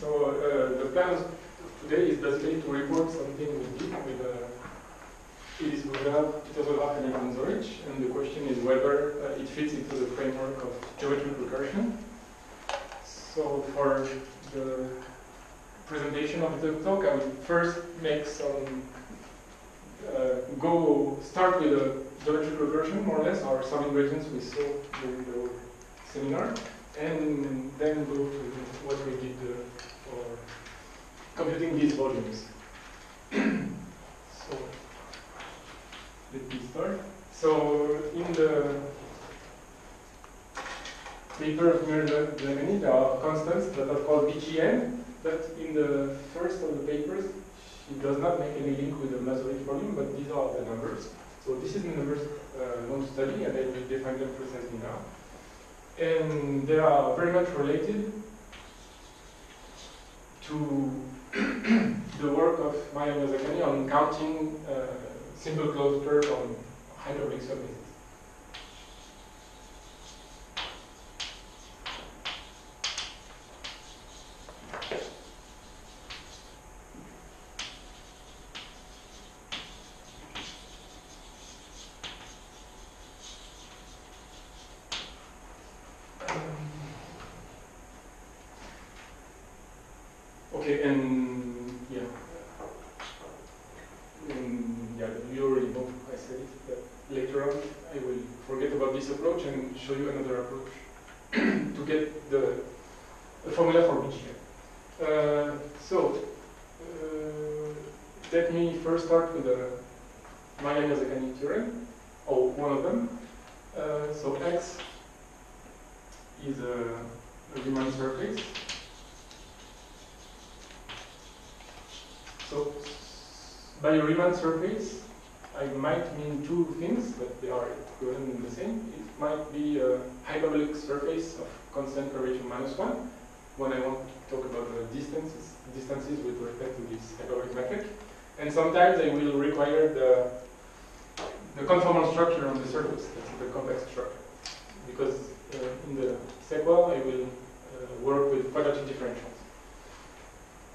So uh, the plan today is basically to report something we did with uh, Elise Goujard, Peter Zograf, and Ivan Zorich, and the question is whether uh, it fits into the framework of geometric recursion. So for the presentation of the talk, I will first make some uh, go start with a geometric recursion, more or less, or some ingredients we saw during the seminar, and then go to what we did uh, computing these volumes. so let me start. So in the paper of Mirzakhani, there are constants that are called BGN, but in the first of the papers, she does not make any link with the Masur-Veech volume, but these are the numbers. So this is the numbers uh, known to study, and I will define them precisely now. And they are very much related to the work of Maryam Mirzakhani on counting uh, simple closed curves on hyperbolic surfaces. Okay, and yeah, and, yeah, you already know I said it, but later on I will forget about this approach and show you another approach to get the, the formula for BGN. Uh, so, uh, let me first start with the Maryam Mirzakhani theorem, or one of them. Uh, so X is a, a Riemann surface So by Riemann surface, I might mean two things, but they are equivalent in the same. It might be a hyperbolic surface of constant curvature minus one, when I want to talk about the distances, distances with respect to this hyperbolic metric. And sometimes I will require the, the conformal structure on the surface, that's the complex structure. Because uh, in the sequel, I will uh, work with quadratic differentials.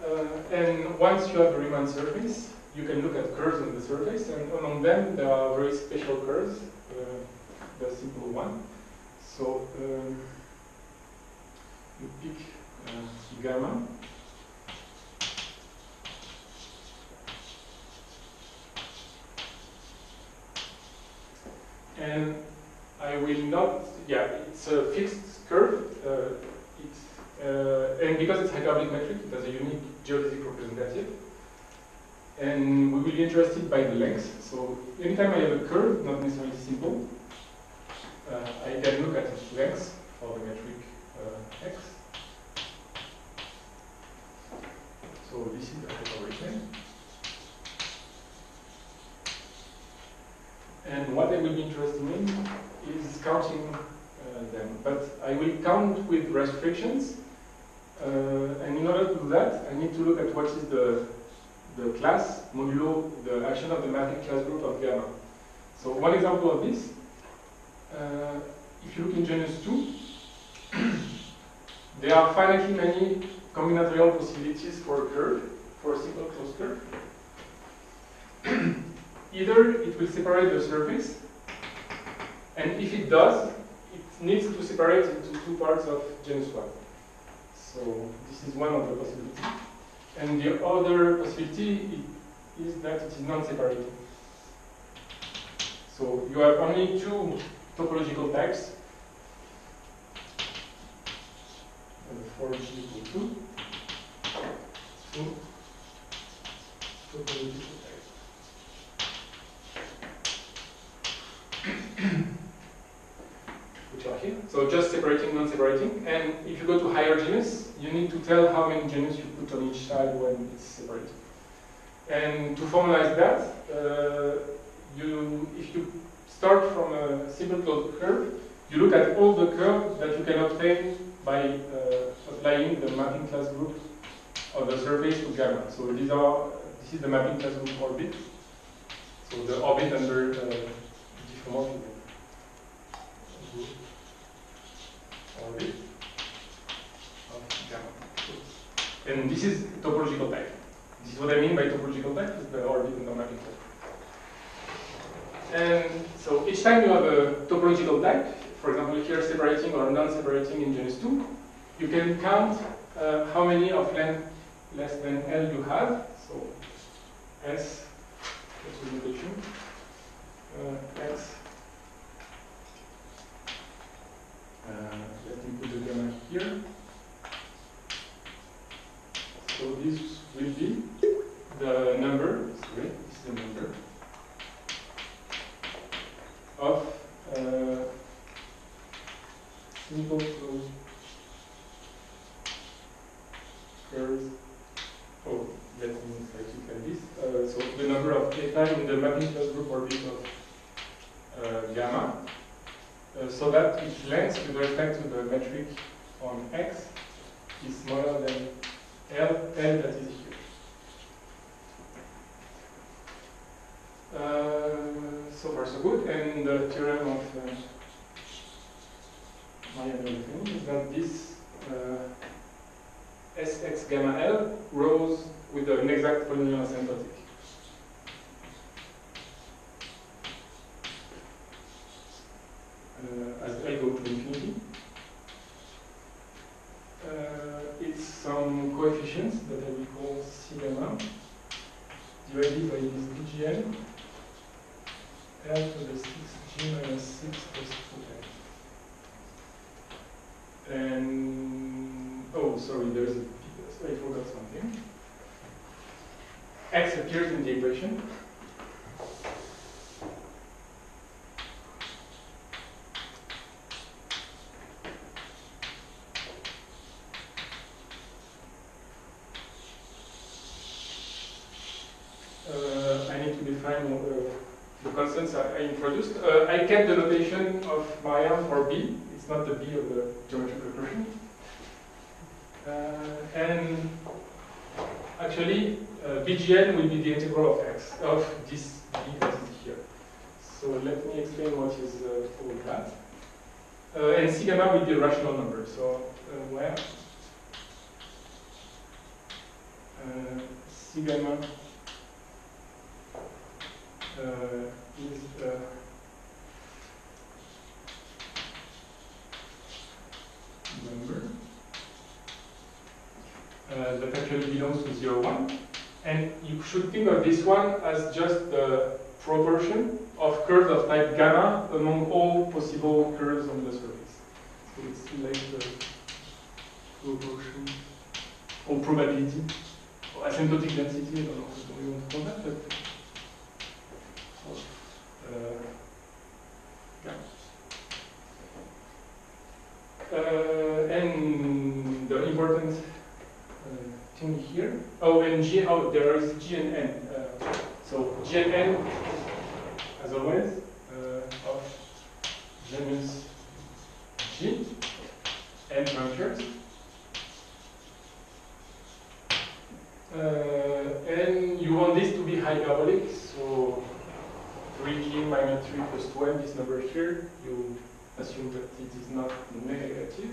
Uh, and once you have a Riemann surface, you can look at curves on the surface, and among them there are very special curves, uh, the simple one. So um, you pick uh, gamma. And I will not, yeah, it's a fixed curve. Uh, uh, and because it's hyperbolic metric, it has a unique geodesic representative. And we will be interested by the length. So anytime I have a curve, not necessarily simple, uh, I can look at its length for the metric uh, x. So this is the hyperbolic. And what I will be interested in is counting uh, them. But I will count with restrictions uh, and in order to do that, I need to look at what is the, the class modulo the action of the mapping class group of gamma. So one example of this, uh, if you look in genus 2, there are finitely many combinatorial possibilities for a curve, for a simple closed curve. Either it will separate the surface, and if it does, it needs to separate into two parts of genus 1. So this is one of the possibilities. And the other possibility is that it is non-separated. So you have only two topological types. And 4g equal 2. Two topological types. which are here. So just separating, non-separating. And if you go to higher genus, you need to tell how many genus you put on each side when it's separated. And to formalize that, uh, you, if you start from a simple closed curve, you look at all the curves that you can obtain by uh, applying the mapping class group of the surface to gamma. So these are, this is the mapping class group orbit. So the orbit under uh, diffeomorphism orbit of gamma. And this is topological type. This is what I mean by topological type, is the orbit under mapping type. And so each time you have a topological type, for example, here separating or non-separating in genus 2, you can count uh, how many of length less than L you have. So S, notation, uh, X. Uh, let me put the gamma here. So this will be the number, sorry, is the number of uh, simple closed curves. Oh, let me try to get this. Uh, so the number of time in the mapping group orbit of uh, gamma, uh, so that its length with respect to the metric on x is smaller than L, L that is here. Uh, so far so good, and the theorem of uh, Mayer-Melvin is that this uh, Sx gamma L rose with an exact polynomial asymptotic. Uh, as I go to infinity. Uh, it's some coefficients that I will call gamma divided by this bgn L to the 6g minus 6 plus 2n. And, oh, sorry, there's a, I forgot something. X appears in the equation. Uh, I need to define uh, the constants I, I introduced. Uh, I kept the notation of Maya for B. It's not the B of the geometric recursion. Uh, and actually, uh, BGN will be the integral of x, of this B that is here. So let me explain what is uh, all that. Uh, and C gamma will be a rational number. So uh, where uh, C gamma uh, is uh, number uh, that actually belongs to 0, 1. And you should think of this one has just the proportion of curves of type gamma among all possible curves on the surface. So it's like the proportion or probability or asymptotic density, I don't know what you want to call that, but uh, yeah. Uh, and the important uh, thing here, oh, and G, oh, there is G and N. So G and N, as always, uh, of genus G, junctures. Uh, and you want this to be hyperbolic, so 3g minus 3 plus 2n, this number here, you assume that it is not negative.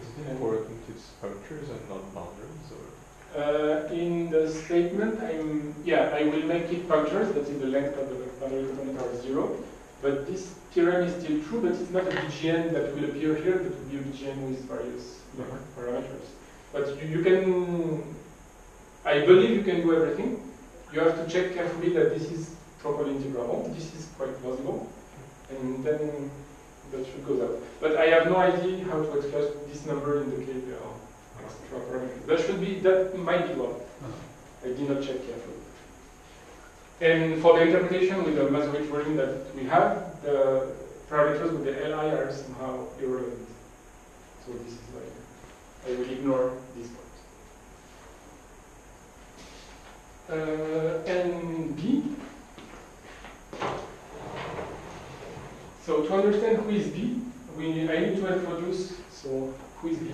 Is it important it's punctures and not boundaries? Or? Uh, in the statement, I'm, yeah, I will make it punctures, that is the length of the boundary electrometer is zero. But this theorem is still true, but it's not a BGN that will appear here, that will be a BGN with various Uh-huh. parameters. But you, you can, I believe you can do everything. You have to check carefully that this is properly integrable. This is quite plausible. And then that should go out. But I have no idea how to express this number in the KPL That should be, that might be wrong. I did not check carefully. And for the interpretation with the Masur-Veech version that we have, the parameters with the Li are somehow irrelevant. So this is why I will ignore this part. Uh, and B. So to understand who is B, we, I need to introduce, so who is B?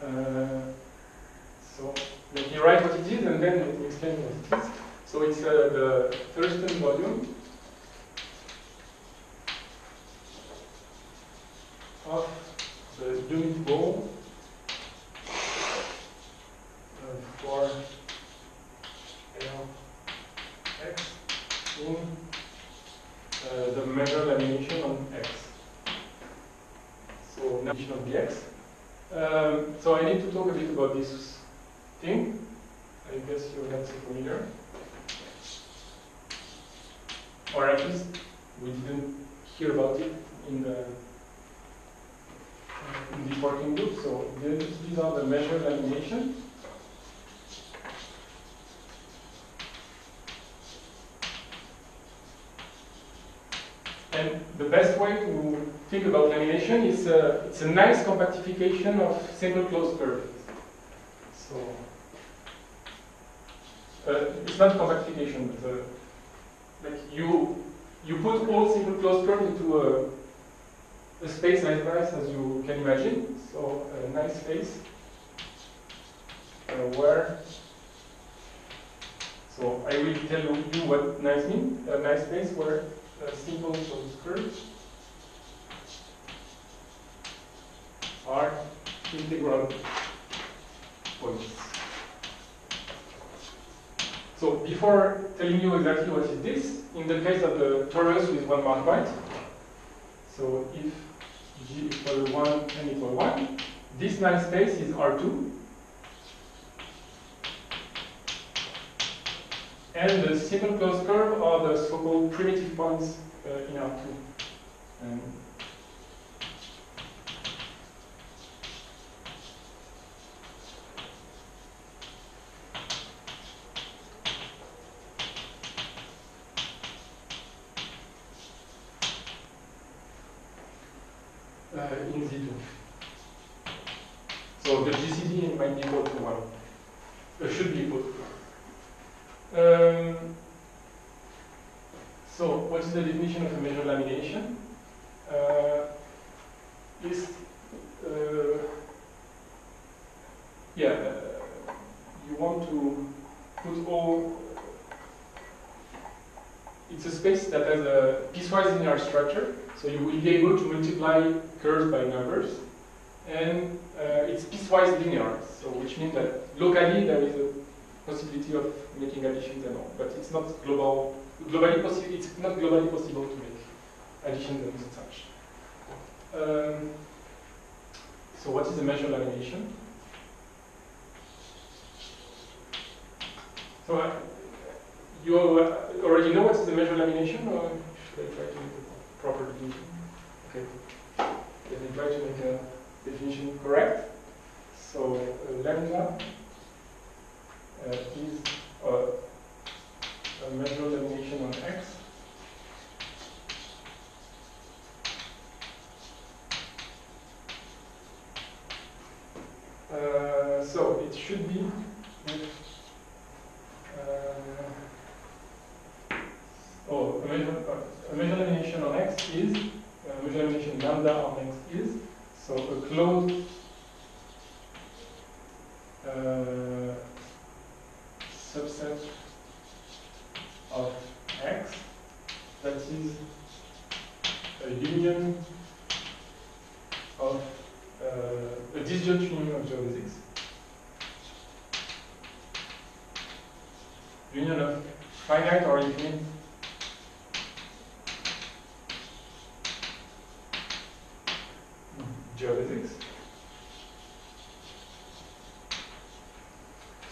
So let me write what it is and then let me explain what it is. So it's uh, the Thurston volume of the unit ball uh, for L x in uh, the measure lamination on x. So lamination of dx. Um, so I need to talk a bit about this thing. I guess you're not so familiar. Or at least we didn't hear about it in the in this working group. So these these are the measure lamination. And the best way to think about lamination is uh, it's a nice compactification of simple closed curves. So uh, it's not compactification, but uh, like you you put all simple closed curves into a, a space as nice as you can imagine. So a nice space uh, where. So I will tell you what nice means. A nice space where a simple closed curves are integral points. So before telling you exactly what is this, in the case of the torus with one mark point, so if g equal 1 n equal 1, this nice space is R2, and the simple closed curve are the so-called primitive points uh, in R2. And uh, in Z2. So the GCD might be equal to 1. Uh, should be equal to 1. Um, so what is the definition of a measure lamination? Uh, is uh, yeah, uh, you want to put all. It's a space that has a piecewise linear structure, so you will be able to multiply curves by numbers, and uh, it's piecewise linear, so which means that locally there is a possibility of making additions and all, but it's not global. Globally possible. It's not globally possible to make additions and such. Um, so what is a measure lamination? So uh, you already know what is a measure lamination, or should I try to make a proper definition? Okay. Let me try to make a definition correct. So uh, lambda uh, is a measure lamination on x Uh, so it should be with, uh, oh, a measure, uh, a measure lamination on x is, uh, measure lamination lambda on x is, so a closed uh, subset of x that is a union of uh, a disjoint union of geodesics. Union of finite or infinite geodesics.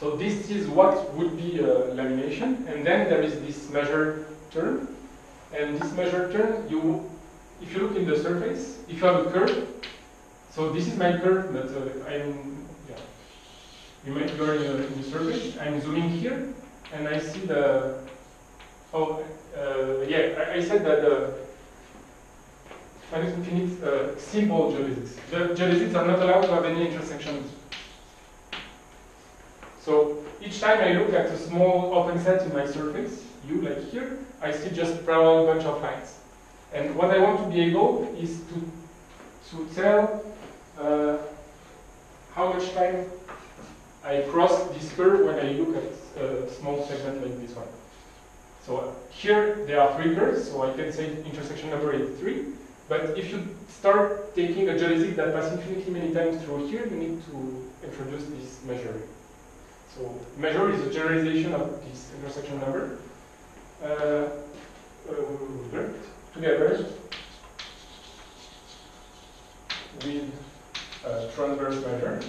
So this is what would be uh, lamination, and then there is this measure term, and this measure term, you, if you look in the surface, if you have a curve, so this is my curve, but uh, I'm, yeah, you might go in, uh, in the surface, I'm zooming here, and I see the, oh, uh, yeah, I, I said that the finite infinite uh, simple geodesics. The geodesics are not allowed to have any intersections so each time I look at a small open set in my surface, U like here, I see just parallel bunch of lines. And what I want to be able is to, to tell uh, how much time I cross this curve when I look at a small segment like this one. So here there are three curves, so I can say intersection number is three. But But if you start taking a geodesic that passes infinitely many times through here, you need to introduce this measure. So measure is a generalization of this intersection number. Uh, uh, together with a transverse measure.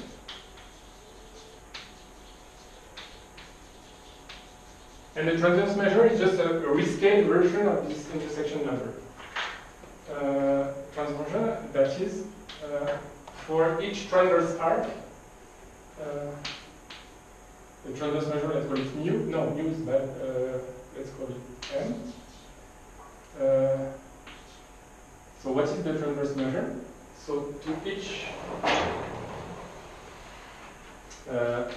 And the transverse measure is just a, a rescaled version of this intersection number. Uh, transversion, that is, uh, for each transverse arc, uh, the transverse measure, let's call it mu. No, mu is bad. Uh, let's call it m. Uh, so what is the transverse measure? So to each uh,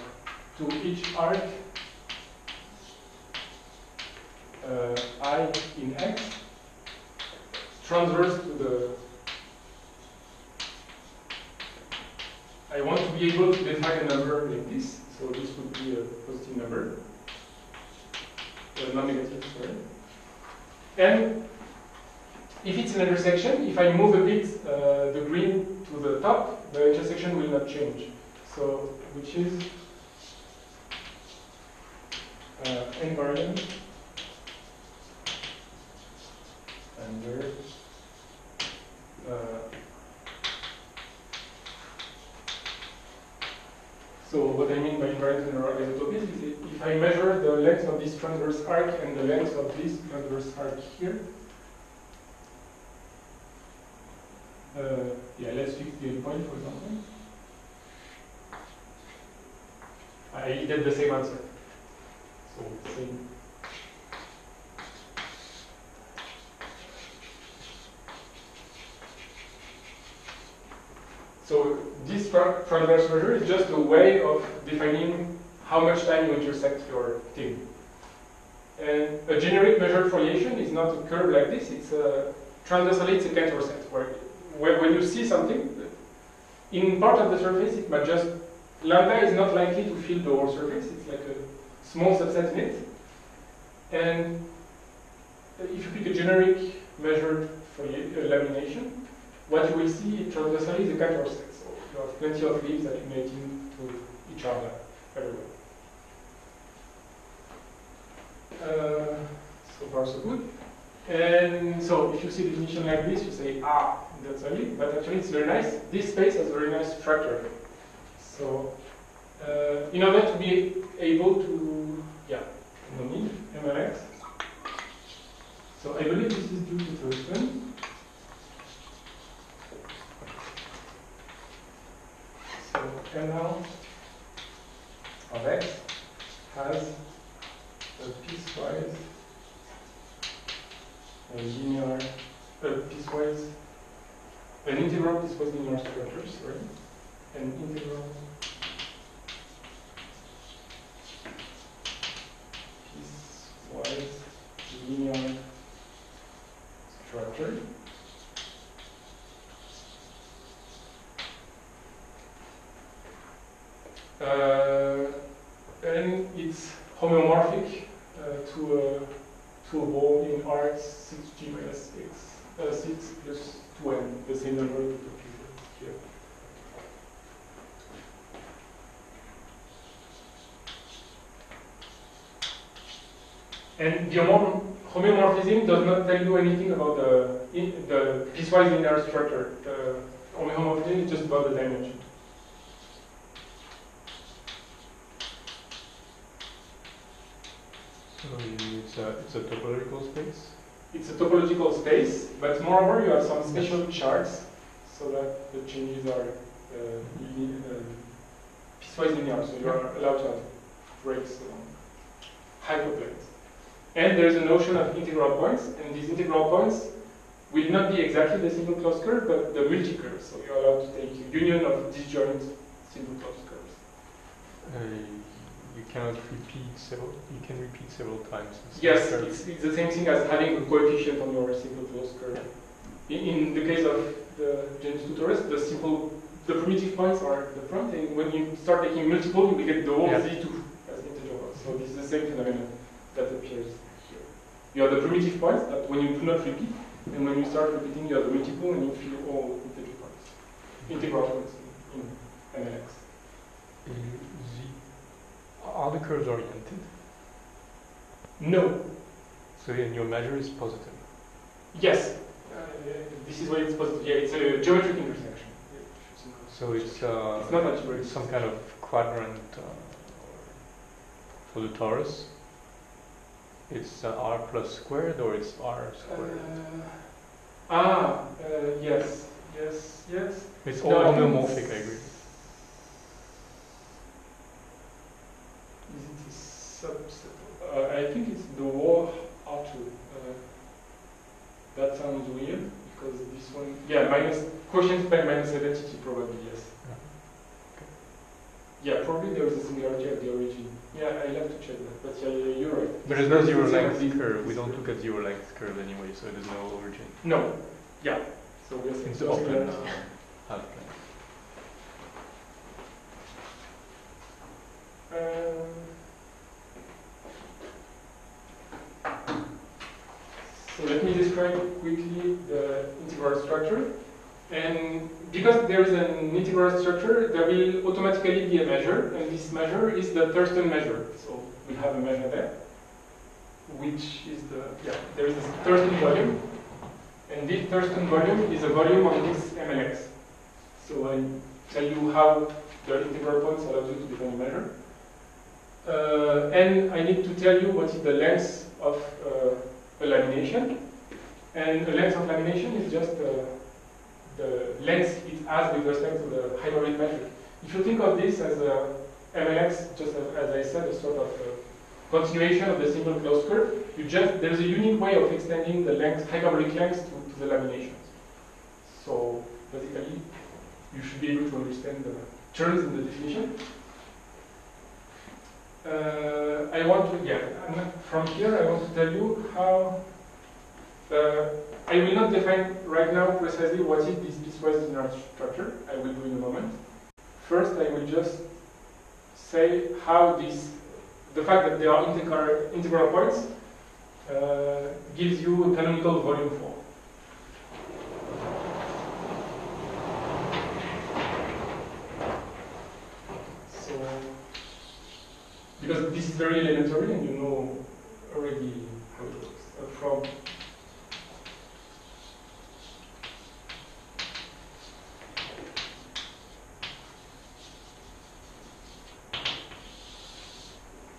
to each arc uh, i in x transverse to the I want to be able to define a number like this, so this would be a positive number, uh, non-negative, sorry. And if it's an intersection, if I move a bit uh, the green to the top, the intersection will not change. So, which is uh, invariant under uh, so what I mean by invariant isotopes is if I measure the length of this transverse arc and the length of this transverse arc here, uh, yeah, let's fix the point for example. I get the same answer. So same. So this tra- transverse measure is just a way of defining how much time you intersect your thing. And a generic measured foliation is not a curve like this, it's a transversally it's a Cantor set, where, where when you see something, in part of the surface it might just, lambda is not likely to fill the whole surface, it's like a small subset in it. And if you pick a generic measured folia- uh, lamination, what you will see transversally is a Cantor set. You have plenty of leaves accumulating to each other everywhere. Uh, so far so good. And so if you see the definition like this, you say, ah, that's a leaf, but actually it's very nice. This space has a very nice structure. So uh, in order to be able to, yeah, no need, MLX. So I believe this is due to the Thurston. ML of X has a piecewise, a linear, a piecewise, an integral piecewise linear structure, sorry, an integral piecewise linear structure. And it's homeomorphic uh, to a to a ball in R 6g minus x uh, 6 plus 2n, the same number here. And the homeomorphism does not tell you anything about the in, the piecewise linear structure. The homeomorphism is just about the dimension. So you- it's a, it's a topological space? It's a topological space, but moreover you have some special charts so that the changes are uh, uni- uh, piecewise linear, so you are allowed to have breaks along hyperplanes. And there's a notion of integral points, and these integral points will not be exactly the simple closed curve, but the multi-curve. So you're allowed to take a union of disjoint simple closed curves. Uh, you cannot repeat several, you can repeat several times. Yes, it's, it's the same thing as having a coefficient on your simple closed curve. In, in the case of the James 2 torus, the simple, the primitive points are the front, and when you start taking multiple, you get the whole Yeah. Z2 as integer one. So this is the same phenomenon that appears here. You have the primitive points that when you do not repeat, And when you start repeating, you have a multiple and you fill all integer points, integral points in MLX. Uh, the, are the curves oriented? No. So then your measure is positive. Yes. Uh, this is why it's positive. Yeah, it's a geometric intersection. So it's, uh, It's not algebraic. some kind of quadrant uh, for the torus. It's uh, r plus squared or it's r squared. Uh, ah, uh, yes, yes, yes. it's no, all homomorphic, I agree. Is it a subset? Uh, I think it's the war R2. Uh, that sounds weird because this one, yeah, minus quotient by minus identity probably yes. Yeah, probably there is a singularity at the origin. Yeah, I have to check that, but yeah, yeah, you're right. But there's no zero length curve. We don't look at zero length curve anyway, so there's no origin. No, yeah. So we're saying It's so open. singularity. Half plane. Um, So let me describe quickly the integral structure. And because there is an integral structure, there will automatically be a measure, and this measure is the Thurston measure. So we have a measure there, which is the, yeah, there is a Thurston volume, and this Thurston volume is a volume on this MLX. So I tell you how the integral points allow you to define a measure. Uh, and I need to tell you what is the length of uh, a lamination. And the length of lamination is just uh, the length it has with respect to the hyperbolic metric. If you think of this as a MLX, just as, as I said, a sort of uh, continuation of the single closed curve, you just there's a unique way of extending the length, hyperbolic length to, to the laminations. So basically, you should be able to understand the terms in the definition. Uh, I want to, yeah, from here I want to tell you how, uh, I will not define right now precisely what is this piecewise linear structure, I will do in a moment. First, I will just say how this, the fact that there are integral, integral points uh, gives you a canonical volume form. So, because this is very elementary and you know already how it works. Uh, from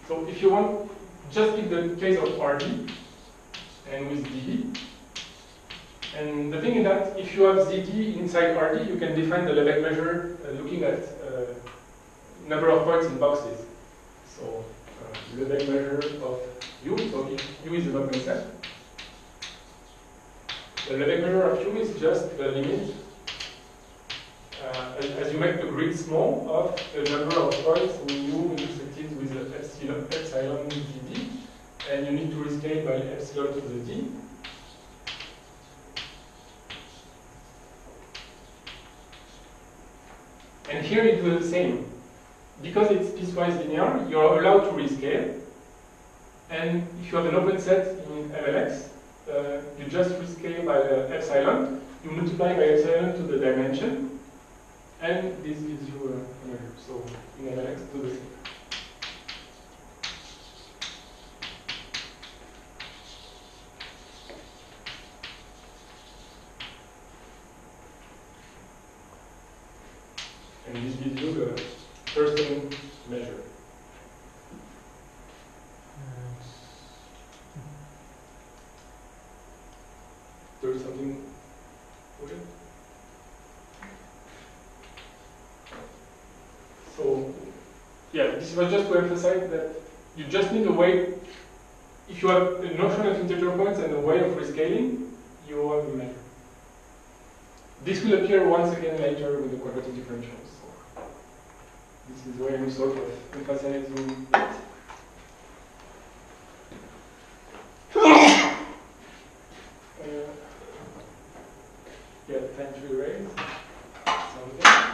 so if you want, just take the case of RD and with DD. And the thing is that if you have ZD inside RD, you can define the Lebesgue measure uh, looking at uh, number of points in boxes. So uh, Lebesgue measure of U, so U is an open set. The Lebesgue measure of U is just the limit uh, as, as you make the grid small of the number of points when U intersected with the epsilon, epsilon ZD, and you need to rescale by epsilon to the D. And here you do the same. Because it's piecewise linear, you're allowed to rescale. And if you have an open set in MLX, uh, you just rescale by uh, epsilon. You multiply by epsilon to the dimension, and this gives you a measure. So in MLX, do the same. And this gives you the Thurston measure. There is something weird. So, yeah, this was just to emphasize that you just need a way, if you have a notion of integer points and a way of rescaling, you have a measure. This will appear once again later with the quadratic differentials. This is where I'm sort of emphasizing it. Uh, yeah, time to erase something.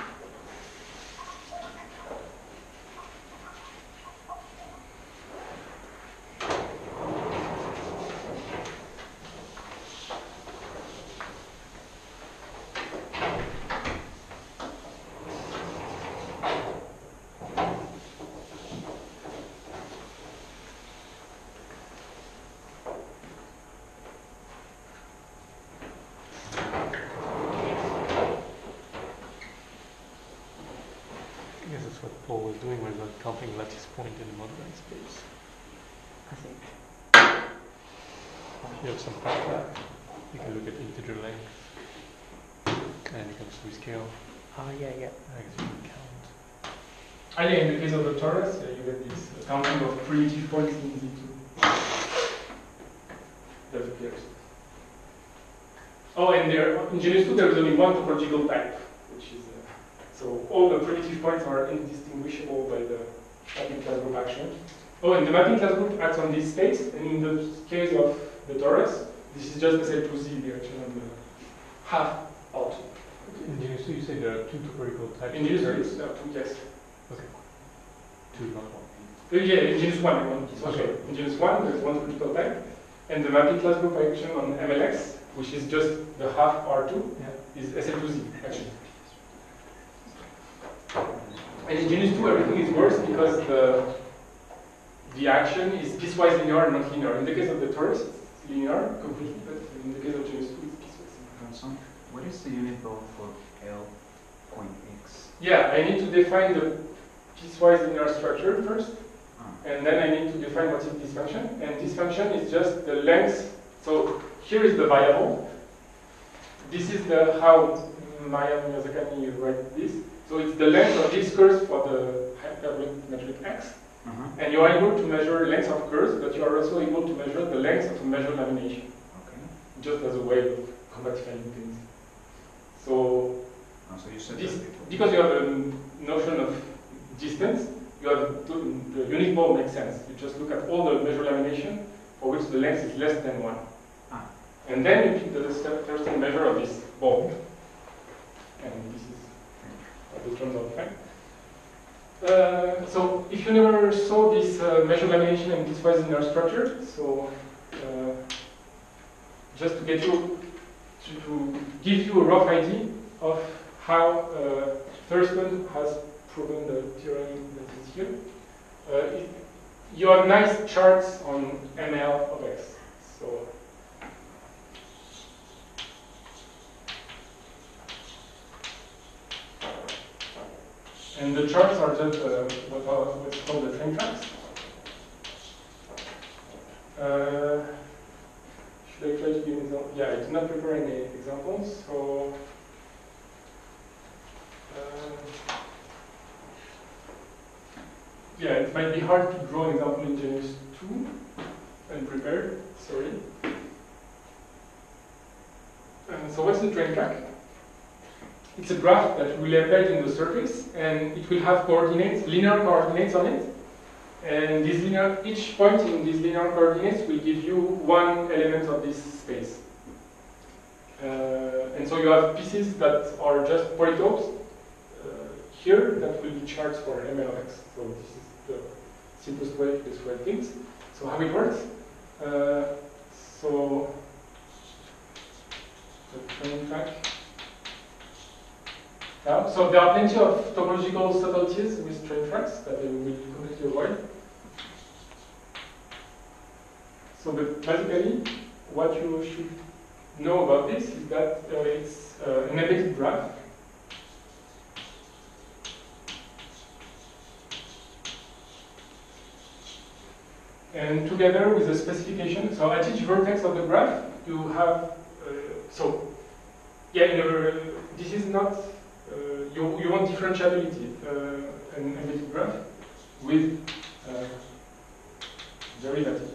What Paul was doing was not counting lattice point in the moduli space. I think. You have some paragraph. You can look at integer length. And you can rescale. Oh, yeah, yeah. I guess you can count. And yeah, in the case of the torus, uh, you get this uh, counting of primitive points in Z2. That appears. Oh, and there, in Genus 2, there is only one topological type, which is, uh, so all the primitive points are indistinguishable by the mapping class group action. Oh, and the mapping class group acts on this space, and in the case of the torus, this is just SL2Z, the action on the half out. In Genus 2, you say there are two topological types. In of Genus 2, curves? it's uh, two, yes. Two, not one. Uh, yeah, in genus 1, I want to Okay. okay. In genus 1, there's one critical type, and the mapping class group action on MLX, which is just the half R2, is SL2Z, actually. And in genus 2, everything is worse because the, the action is piecewise linear and not linear. In the case of the torus, it's linear completely, but in the case of genus 2, it's piecewise. Johnson, what is the unit ball for L point X? Yeah, I need to define the piecewise linear structure first. Ah, And then I need to define what is this function. And this function is just the length. So here is the variable. This is the how Maryam Mirzakhani write this. So it's the length of this curve for the hyperbolic metric x. uh-huh, And you are able to measure length of curves, but you are also able to measure the length of a measured lamination, okay. just as a way of quantifying things. So Ah, so you said This- because you have a notion of distance, you have to, the unit ball makes sense. You just look at all the measured lamination for which the length is less than one. Ah. And then you pick the step- first measure of this ball. And this is fine. Uh, so if you never saw this uh, measured lamination and in our structure, so uh, just to get you to, to give you a rough idea of how uh, Thurston has proven the theorem that is here. Uh, it, you have nice charts on ML of X. So and the charts are just uh, what are what's called the train tracks. Uh, should I try to give an example? Yeah, I did not prepare any examples, so uh, yeah, it might be hard to draw an example in Genus 2 unprepared, sorry. Uh, so what's the train track? It's a graph that will embed in the surface and it will have coordinates, linear coordinates on it. And linear, each point in these linear coordinates will give you one element of this space. Uh, and so you have pieces that are just polytopes uh, here that will be charts for MLX. So this is the simplest way to describe things. So how it works? Uh, so the train track. Now, so there are plenty of topological subtleties with train tracks that I will completely avoid. So basically, what you should know about this is that it's uh, an embedded graph. And together with the specification, so at each vertex of the graph, you have, uh, so, yeah, this is not, you, you want differentiability, uh, an embedded graph with uh, derivatives.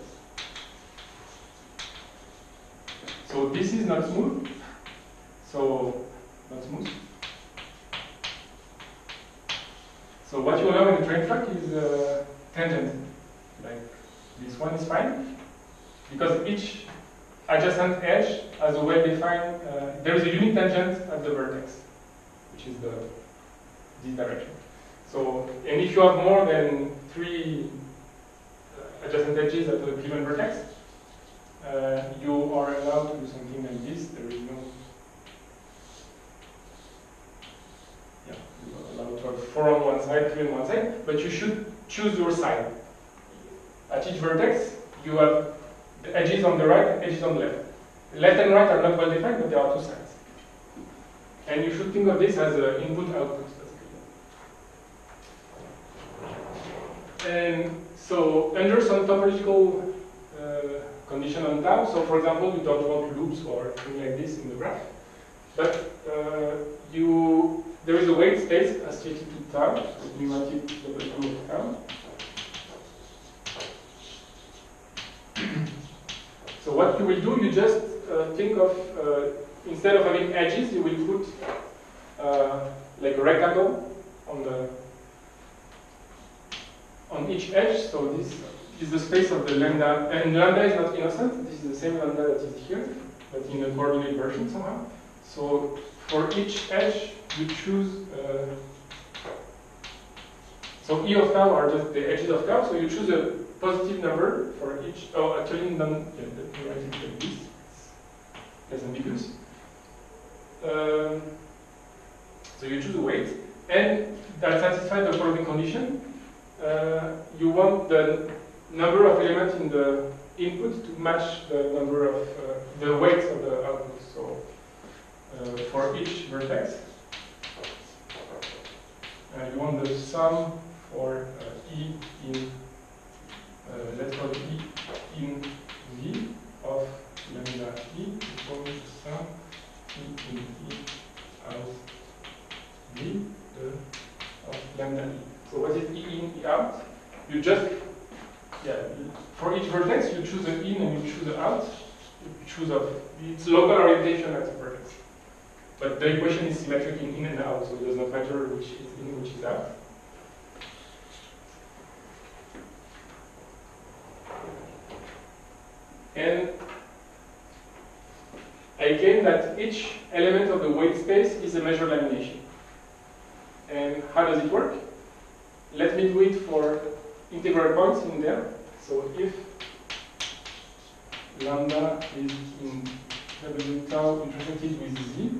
So this is not smooth. So not smooth. So what you allow in the train track is uh, tangent. Like this one is fine because each adjacent edge has a well-defined. Uh, there is a unit tangent at the vertex, which is the this direction. So and if you have more than three uh, adjacent edges at a given vertex, uh, you are allowed to do something like this. There is no. Yeah, you are allowed to have four on one side, three on one side, but you should choose your side. At each vertex, you have the edges on the right edges on the left. Left and right are not well defined, but there are two sides. And you should think of this as an input output. basically. And so under some topological uh, condition on tau, so for example, you don't want loops or anything like this in the graph, but uh, you there is a weight space associated to tau, so pneumatic W of tau. so what you will do, you just uh, think of uh, instead of having edges, you will put uh, like a rectangle on the on each edge. So this is the space of the lambda, and lambda is not innocent. This is the same lambda that is here, but in a coordinate version somehow. So for each edge, you choose. Uh, so e of tau are just the edges of tau. So you choose a positive number for each. Oh, actually, none. Yeah, let me write it like this. It's ambiguous. Um, so you choose a weight, and that satisfies the following condition. Uh, you want the number of elements in the input to match the number of uh, the weights of the output. So uh, for each vertex, you want the sum for uh, e in uh, let's call e in v of lambda e equals the sum e the of lambda e. So what is E in, E out? You just, yeah, for each vertex you choose an in and you choose an out. You choose a, it's local orientation at the vertex. But the equation is symmetric in in and out, so it does not matter which is in, which is out. And I claim that each element of the weight space is a measure lamination. And how does it work? Let me do it for integral points in there. So if lambda is in W tau intersected with Z,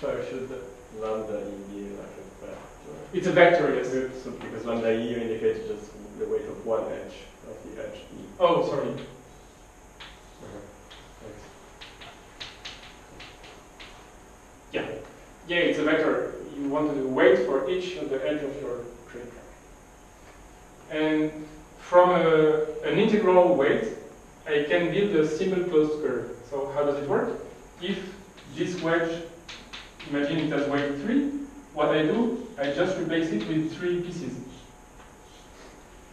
So I should uh, lambda e be like a vector? it's a vector, yes. So because lambda e indicates just the weight of one edge of the edge e. Oh, sorry. Yeah, Yeah, it's a vector. You want to wait for each of the edge of your train track. And from a, an integral weight, I can build a simple closed curve. So how does it work? If this wedge, imagine it as weight 3, what I do, I just replace it with three pieces.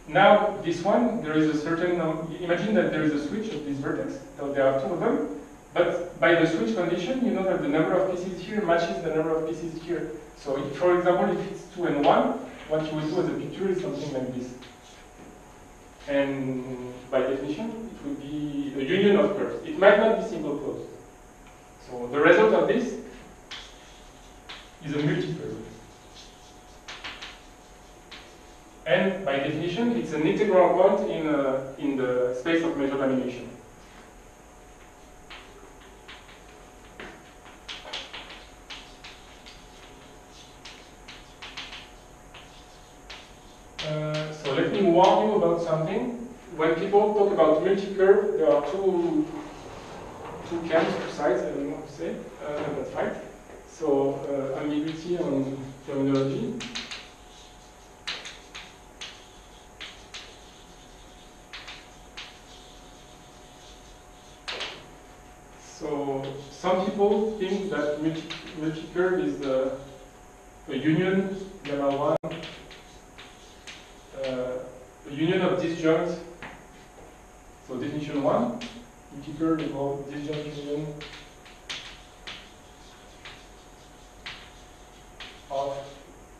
Now, this one, there is a certain, imagine that there is a switch of this vertex, so there are two of them, but by the switch condition, you know that the number of pieces here matches the number of pieces here. So if, for example, if it's 2 and 1, what you will do as a picture is something like this. And by definition, it would be a union of curves. It might not be simple closed. So the result of this is a multi-curve. And by definition, it's an integral point in, uh, in the space of measured lamination. When people talk about multi-curve, there are two, two camps, two sides, I don't know to say, uh, that. So uh, ambiguity on terminology. So some people think that multi- multi-curve is the, a union, there are 1, uh, a union of disjoint. So definition 1, multi-curve involves disjoint union of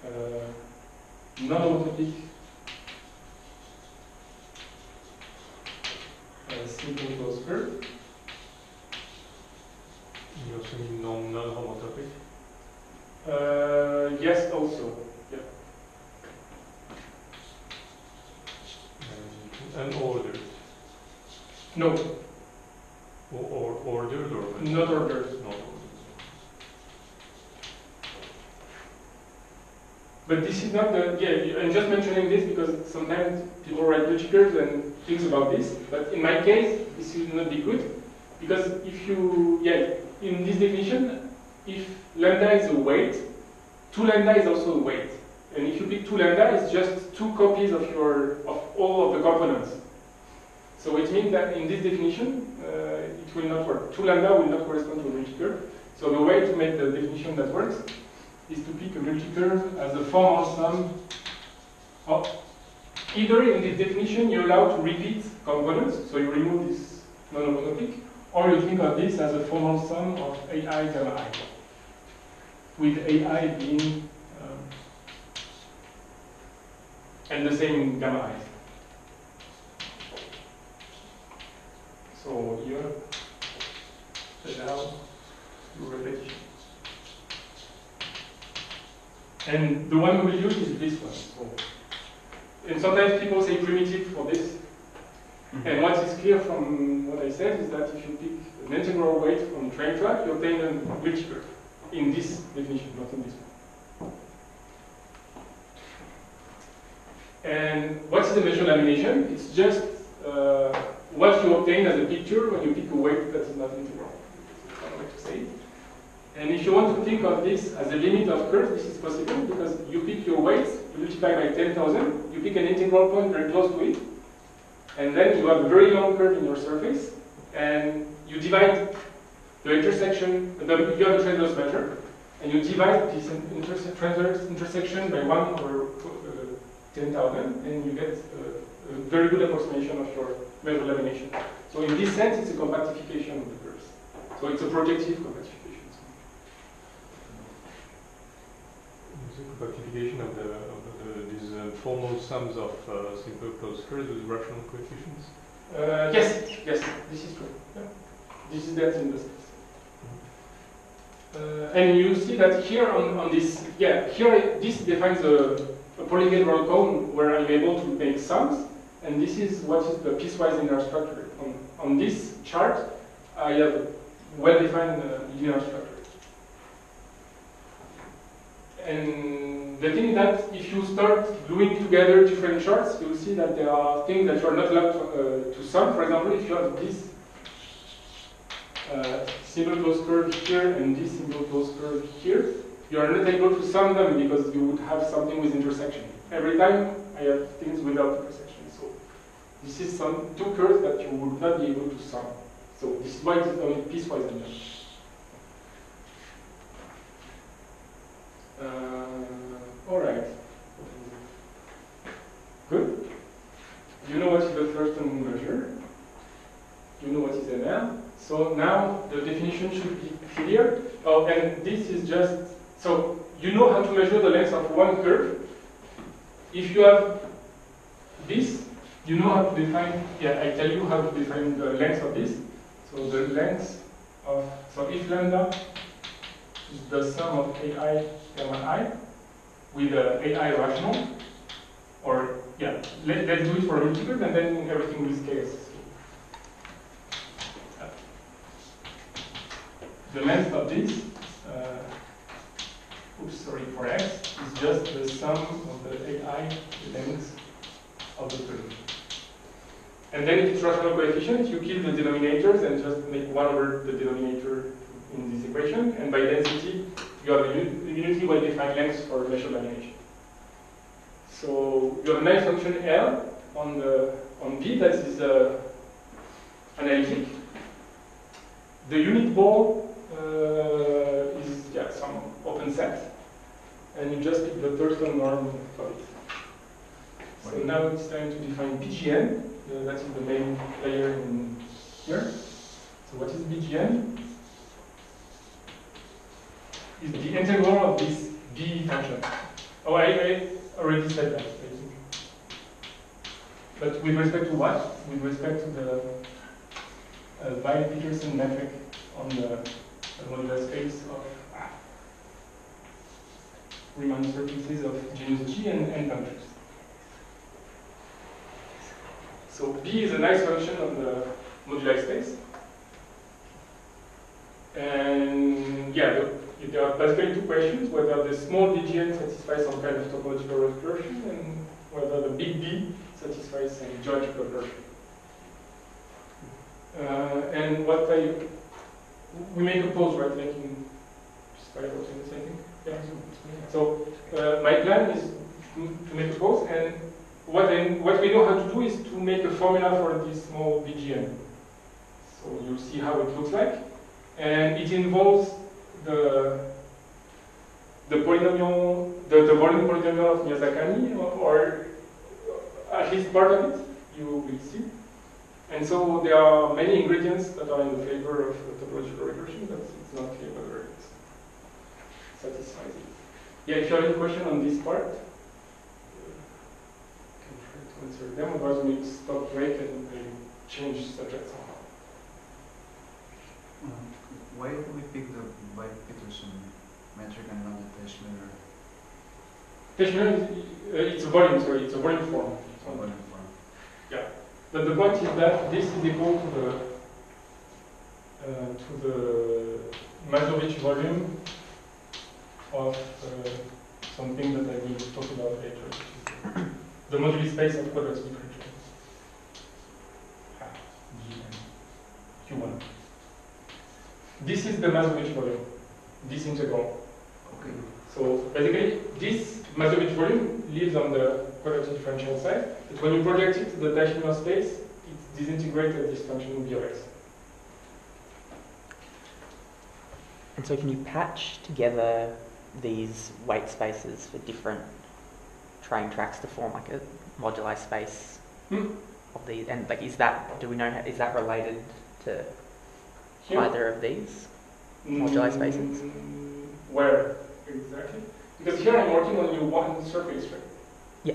uh, non-homotopic uh, simple closed curve. You also mean non non-homotopic. Uh, yes, also. Yeah. And, and ordered. No, Or, or ordered or not ordered. not. But this is not the, yeah, I'm just mentioning this because sometimes people write multi-curves and things about this. But in my case, this will not be good because if you, yeah, in this definition, if lambda is a weight, 2 lambda is also a weight. And if you pick 2 lambda, it's just two copies of your of all of the components. So it means that in this definition, uh, it will not work. 2 lambda will not correspond to a multi-curve. So the way to make the definition that works is to pick a multi-curve as a formal sum of either in this definition you're allowed to repeat components, so you remove this non-homotopic, or you think of this as a formal sum of AI gamma i, with AI being um, and the same gamma i. So here allow repetition. And the one we will use is this one. And sometimes people say primitive for this. And what is clear from what I said is that if you pick an integral weight from train track, you obtain a multi-curve in this definition, not in this one. And what is the measure lamination? It's just uh, what you obtain as a picture when you pick a weight that is not integral. One way to say it. And if you want to think of this as a limit of curves, this is possible because you pick your weights, you multiply by 10,000, you pick an integral point very close to it, and then you have a very long curve in your surface, and you divide the intersection, the, you have a transverse measure, and you divide this interse transverse intersection by 1 over uh, 10,000, and you get uh, a very good approximation of your measure lamination. So in this sense, it's a compactification of the curves. So it's a projective compactification. It's a compactification of, the, of the, these uh, formal sums of uh, simple closed curves with rational coefficients. Uh, yes, yes, this is true. Yeah. This is that in the space. Uh, and you see that here on, on this, yeah, here this defines a, a polyhedral cone where I'm able to make sums, and this is what is the piecewise linear structure. On, on this chart, I have well-defined uh, linear structure. And the thing is that if you start gluing together different charts, you'll see that there are things that you are not allowed to, uh, to sum. For example, if you have this uh, simple closed curve here and this simple closed curve here, you are not able to sum them because you would have something with intersection. Every time I have things without intersection. This is some two curves that you would not be able to sum. So this is why it's only piecewise linear. Uh, all right. Good. You know what is the first measure. You know what is ML. So now the definition should be clear. Oh, and this is just, so you know how to measure the length of one curve. If you have this, you know how to define, yeah, I tell you how to define the length of this. So the length of, so if lambda is the sum of ai gamma i with uh, ai rational, or yeah, let, let's do it for a multiple and then everything will scale. The length of this, uh, oops, sorry, for x, is just the sum of the ai lengths of the curve. And then if it's rational coefficient, you kill the denominators and just make 1 over the denominator in this equation. And by density, you have a uniquely well-defined length for measure lamination. So you have a nice function L on the on P that is uh, analytic. The unit ball uh, is yeah some open set, and you just pick the Thurston norm for it. So now it's time to define BGN. Uh, that is the main layer in here. So what is BGN? Is the integral of this B function. Oh, I, I already said that, I think. But with respect to what? With respect to the uh, Weil-Petersson metric on the, the space of ah, Riemann surfaces of genus G and n functions. So B is a nice function of the moduli space. And yeah, the, there are basically two questions, whether the small BGN satisfies some kind of topological recursion and whether the big B satisfies some geometrical recursion. Uh, and what I, we make a pause, right, like in spiral things, I think. Yeah. So uh, my plan is to to make a pose, and what what we know how to do is to make a formula for this small BGN. So you'll see how it looks like, and it involves the the polynomial, the, the volume polynomial of Mirzakhani, or, at least part of it, you will see. And so there are many ingredients that are in favor of topological recursion, but it's not clear whether it satisfies it. Yeah, if you have any question on this part, to answer them, we to stop break and maybe change subject somehow. Um, Why did we pick the White Peterson metric and not the Teschner Teschner, uh, it's a volume, sorry, it's a volume form. A volume form? Yeah. But the point is that this is equal to the uh, to the Masur-Veech volume of uh, something that I will talk about later, the moduli space of quadratic differential. GN, Q1. This is the Masur-Veech volume, this integral. Okay. So basically, this Masur-Veech volume lives on the quadratic differential side, but when you project it to the Teichmüller space, it's disintegrated this function in BOX. And so can you patch together these weight spaces for different train tracks to form like a moduli space Hmm. of these? And like, is that, do we know, is that related to Here, either of these? moduli spaces? Mm, Where exactly? Because here I'm working on only one surface, right? Yeah.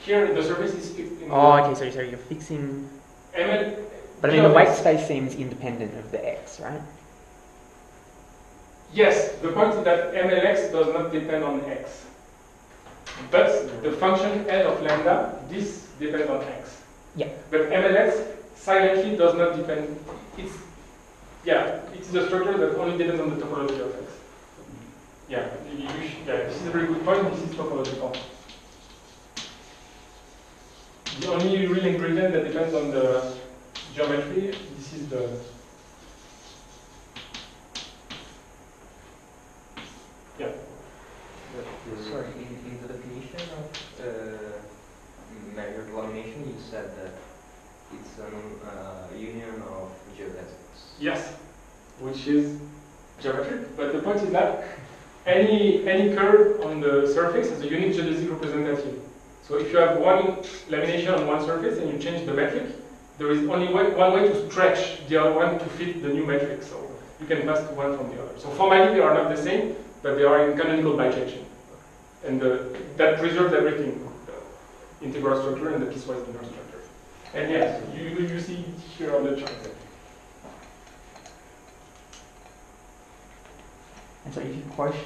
Here the surface is fixed in Oh, okay, so, so you're fixing, ML. but I mean, the weight space seems independent of the x, right? Yes, the point is that MLX does not depend on x. But the function L of lambda, this depends on x. Yeah. But MLX silently does not depend, it's, yeah, it's the structure that only depends on the topology of x. Yeah, you, you sh- yeah, this is a very good point, this is topological. The only real ingredient that depends on the geometry, this is the yeah. Sorry, in, in the definition of uh, measured lamination, you said that it's a uh, union of geodesics. Yes, which is geometric, but the point is that any, any curve on the surface has a unique geodesic representative. So if you have one lamination on one surface and you change the metric, there is only way, one way to stretch the other one to fit the new metric. So you can pass one from the other. So formally they are not the same, but they are in canonical bijection. And the, that preserves everything, the integral structure and the piecewise linear structure. And yes, you, you see it here on the chart. And so if you quotient,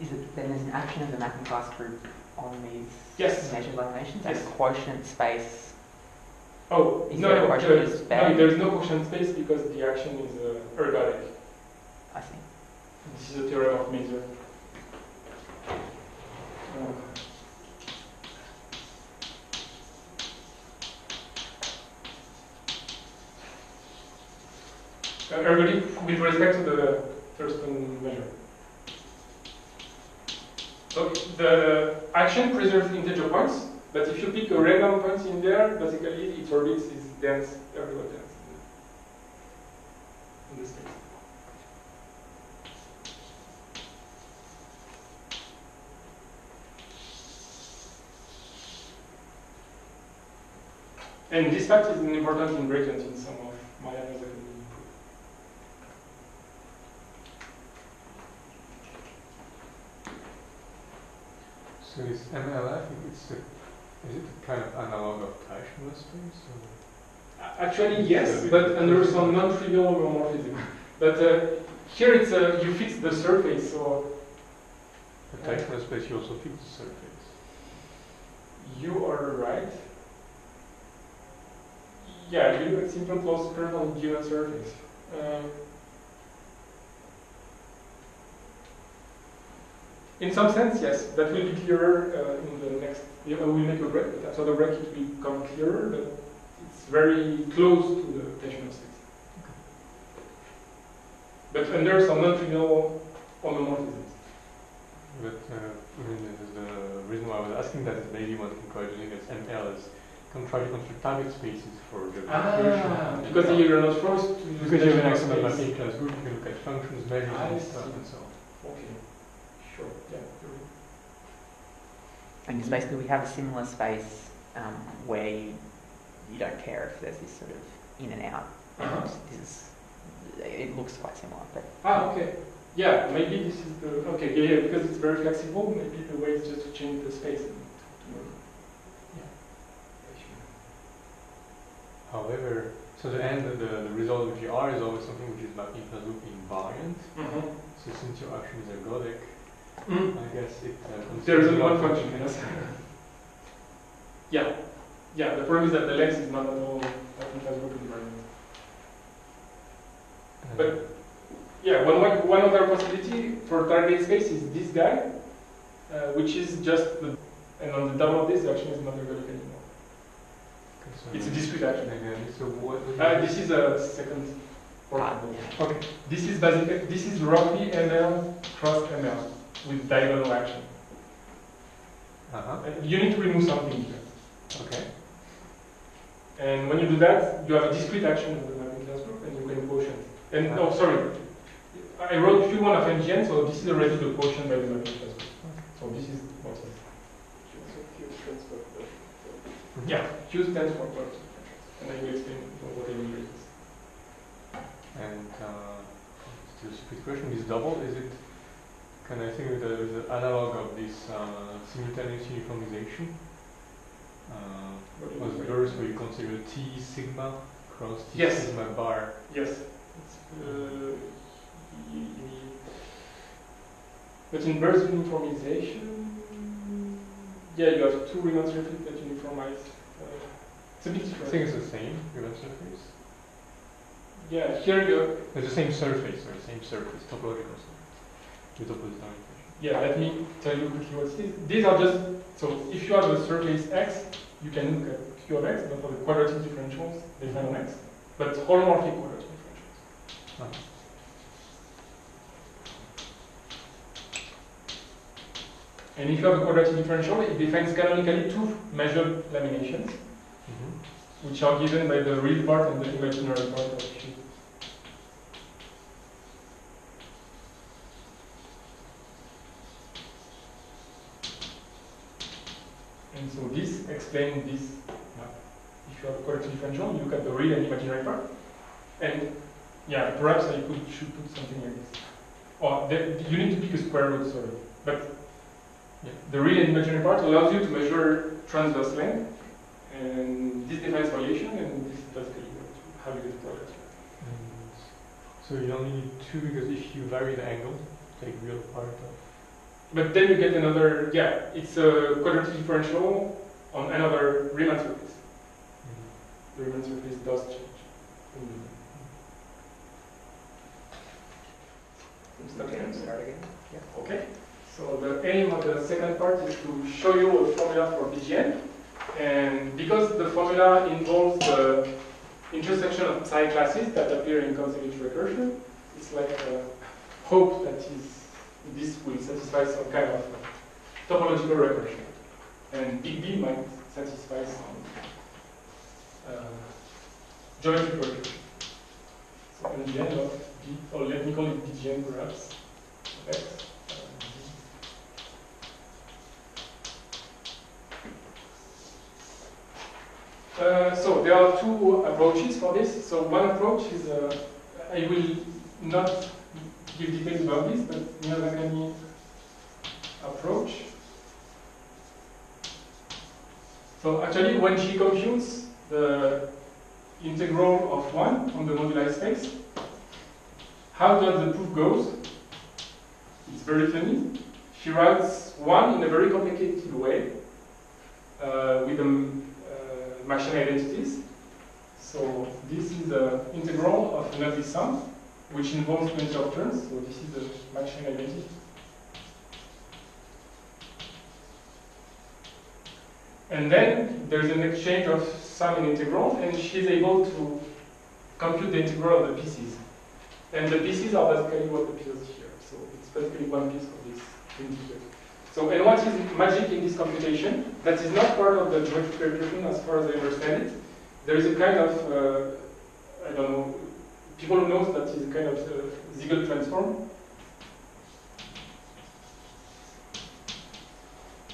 is it, then there's an action of the mapping class group on these Yes. measured laminations, and quotient space, Oh, Is no, there no, quotient there- is no, there is no quotient space because the action is uh, ergodic. I think. This is a theorem of Masur. Uh, ergodic with respect to the Thurston measure. So the action preserves integer points, but if you pick a random point in there, basically its orbit is dense, everywhere dense in this case. And this fact is an important ingredient in some of my analysis. So is MLF, it's a, is it a kind of analog of Teichmüller space? Or? Actually, yes, but under some non-trivial homomorphism. But uh, here it's uh, you fix the surface, so The Teichmüller space, you also fix the surface. you are right. Yeah, you a simple closed curve on a given surface. Um, in some sense, yes, that will be clearer uh, in the next. Yeah, we'll make a break, but after the break it will become clearer. But it's very close to the Teichmüller space. But under some non-trivial homomorphisms. But uh, I mean, the, the reason why I was asking that is maybe one can try using as ML is can try to construct target spaces for the Ah, because you're not forced to use Because you have an dimensional mapping class group, you can look at functions, measures, and stuff, and so on. Okay, sure, yeah. And because basically we have a similar space um, where you, you don't care if there's this sort of in and out. And Uh-huh. this is, it looks quite similar, but Ah, okay. Yeah, maybe this is the, okay, yeah, yeah, because it's very flexible, maybe the way is just to change the space. and to- to- Yeah. However, so the end, the, the result of GR is always something which is mapping class group invariant. Mhm. So since your action is ergodic, Mm. I guess it. Uh, There is considers only one lot of function, yes. Yeah, yeah, the problem is that the length is not at all, I think that's what environment. Uh, But, yeah, one, way- one other possibility for target space is this guy, uh, which is just the, and on the top of this, the action is not ergodic anymore. okay, so It's a discrete action. Again, so what? what Uh, this is a second part Ah, yeah. Okay. This is basically, this is roughly ML cross ML with diagonal action. Uh, You need to remove something here. Okay. And when you do that, you have a discrete action of the mapping class group and you can quotient. And, oh, sorry, I wrote Q1 of MGN, so this is already the quotient by the mapping class group. So this is what is. So Q transfer Yeah, Q stands for? And I will explain what I mean. And uh, still a stupid question, is double, is it, can I think that there is an analog of this uh, simultaneous uniformization? Uh, What do you was yours you consider T sigma cross T Yes. sigma bar? Yes. Uh, But in uniformization, yeah, you have two Riemann surfaces that uniformize. Uh, it's a bit different. I think it's the same Riemann surface. Yeah, here you It's the same surface, or the same surface, topological surface, with opposite orientation. Yeah, let me tell you quickly what it is. These are just, so if you have a surface x, you can look at q of x, but for the quadratic differentials, they find on x. But holomorphic quadratic differentials. And if you have a quadratic differential, it defines canonically two measured laminations, Mm-hmm. which are given by the real part and the imaginary part of q. And so this explains this map. If you have a quadratic differential, you look at the real and imaginary part. And yeah, perhaps I could should put something like this. Or the, you need to pick a square root, sorry. But yeah, the real and imaginary part allows you to measure transverse length, and this defines variation, and this is basically how you get product. So you only need two because if you vary the angle, take real part of. But then you get another, yeah, it's a quadratic differential on another Riemann surface. The Riemann surface does change. Mm-hmm. Okay, start again. Okay, so the aim of the second part is to show you a formula for BGN. And because the formula involves the intersection of psi classes that appear in conservative recursion, it's like a hope that is, this will satisfy some kind of topological recursion. And big B might satisfy some uh, geometric recursion. So MGN of B, or let me call it BGN perhaps. Uh, so there are two approaches for this. So one approach is, uh, I will not give details about this, but Mirzakhani approach. So actually, when she computes the integral of one on the moduli space, how does the proof goes? It's very funny. She writes one in a very complicated way uh, with the uh, McShane identities. So this is the integral of ugly sum, which involves plenty of terms. So this is the McShane identity. And then there's an exchange of sum and integral, and she's able to compute the integral of the pieces. And the pieces are basically what appears here. So it's basically one piece of this integer. So, and what is magic in this computation? That is not part of the geometric recursion as far as I understand it. There is a kind of, uh, I don't know, people know that is a kind of uh, Siegel transform.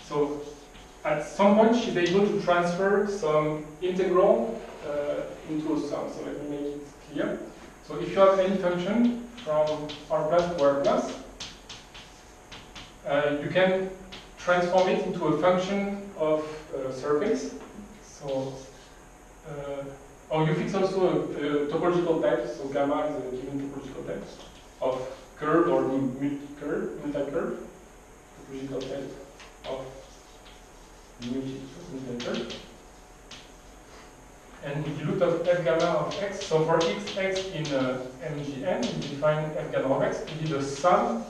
So at some point she's able to transfer some integral uh, into a sum. So let me make it clear. So if you have any function from r plus to r plus, uh, you can transform it into a function of uh, surface. So, uh, or you fix also a, a topological type. So gamma is a given topological type of curve or the multi-curve, multi-curve, topological type of multi-curve. And if you look at f gamma of x, so for x, x in uh, MGN, you define f gamma of x to be the sum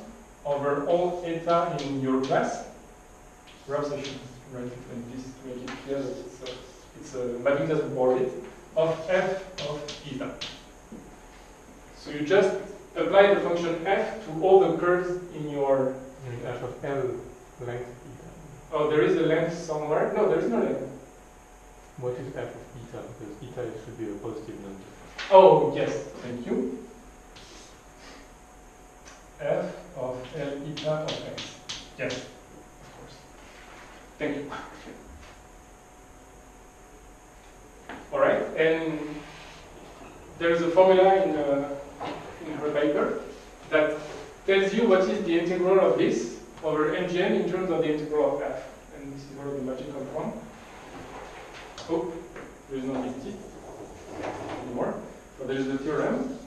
over all eta in your class. Perhaps I should write it like this to make it clear that it's a, it's a mapping test board of f of eta. So you just apply the function f to all the curves in your. F of L length eta. Oh, there is a length somewhere. No, there is no length. What is f of eta? Because eta should be a positive number. Oh, yes, thank you. f of L eta of x. Yes, of course. Thank you. All right, and there's a formula in, uh, in her paper that tells you what is the integral of this over mgn in terms of the integral of f. And this is where the magic comes from. Oh, there is no dt anymore. So there is the theorem.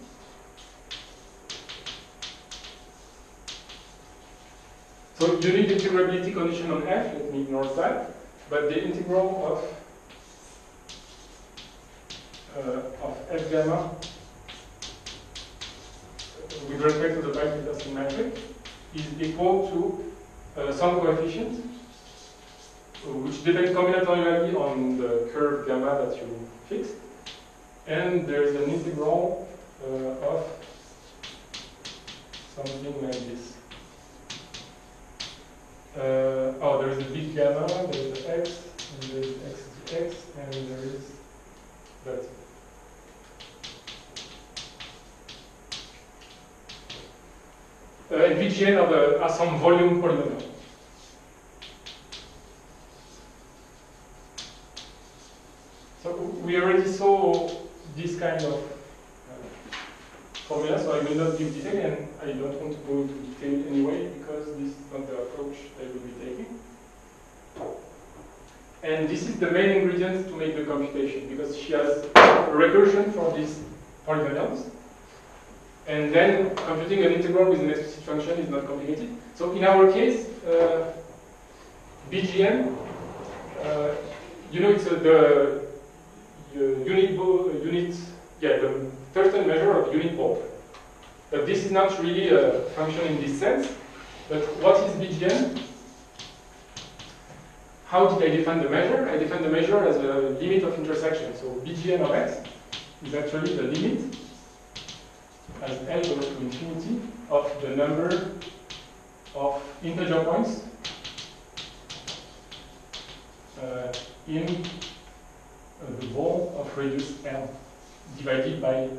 So you need integrability condition on f, let me ignore that. But the integral of of f gamma uh, with respect to the biphasic symmetric is equal to uh, some coefficient uh, which depends combinatorially on the curve gamma that you fixed. And there is an integral uh, of something like this. Uh, oh, there is a big gamma, there is an x, and there is x to x, and there is that. VGN of some volume polynomial. So we already saw this kind of uh, formula, so I will not give detail, and I don't want to go into detail anyway, because this is not the approach I will be taking. And this is the main ingredient to make the computation, because she has recursion for these polynomials. And then computing an integral with an explicit function is not complicated. So in our case, uh, BGN, uh, you know, it's uh, the unit, unit, yeah, the Thurston measure of unit bulk. But this is not really a function in this sense. But what is BGN? How did I define the measure? I define the measure as a limit of intersection. So BGN of x is actually the limit as L goes to infinity of the number of integer points uh, in uh, the ball of radius L divided by uh,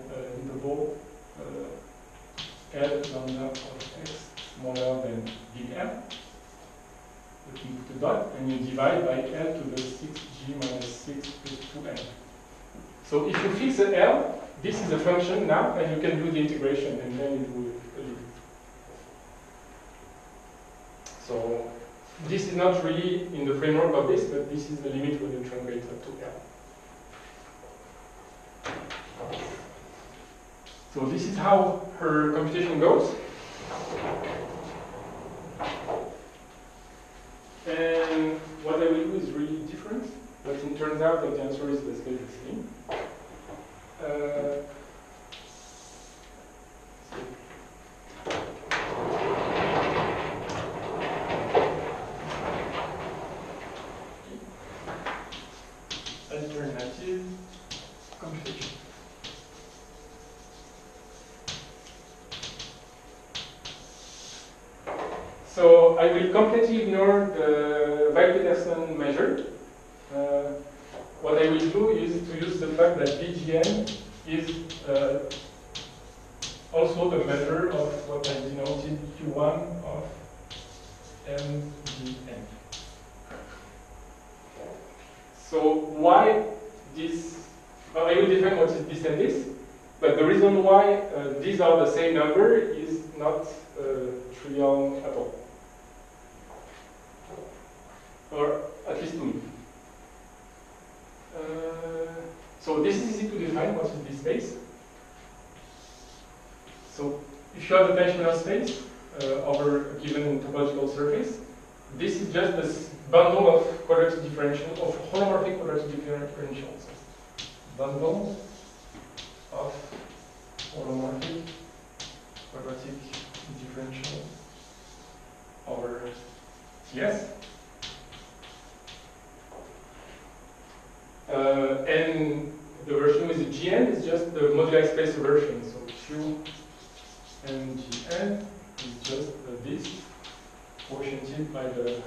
the ball uh, L lambda of x smaller than big M. You put a dot and you divide by L to the 6g minus 6 plus 2n. So if you fix a L, this is a function now, and you can do the integration, and then it will leave. So this is not really in the framework of this, but this is the limit when you truncate up to L. So this is how her computation goes. And what I will do is really different, but it turns out that the answer is basically the same. Uh, alternative computation. So I will completely ignore the Weil-Petersson measure. Uh, what I will do is to use the fact that BGN is uh, also the measure of what I denoted Q1 of MGN. So why this? Well, I will define what is this and this, but the reason why uh, these are the same number is not uh, trivial at all, or at least to me. Uh, so this is easy to define. What is this space? So if you have a dimensional space uh, over a given topological surface, this is just this bundle of quadratic differential of holomorphic quadratic differentials. Bundle of holomorphic quadratic differential over Ts. And the version with the GN is just the moduli space version. So Q and GN is just uh, this quotiented by the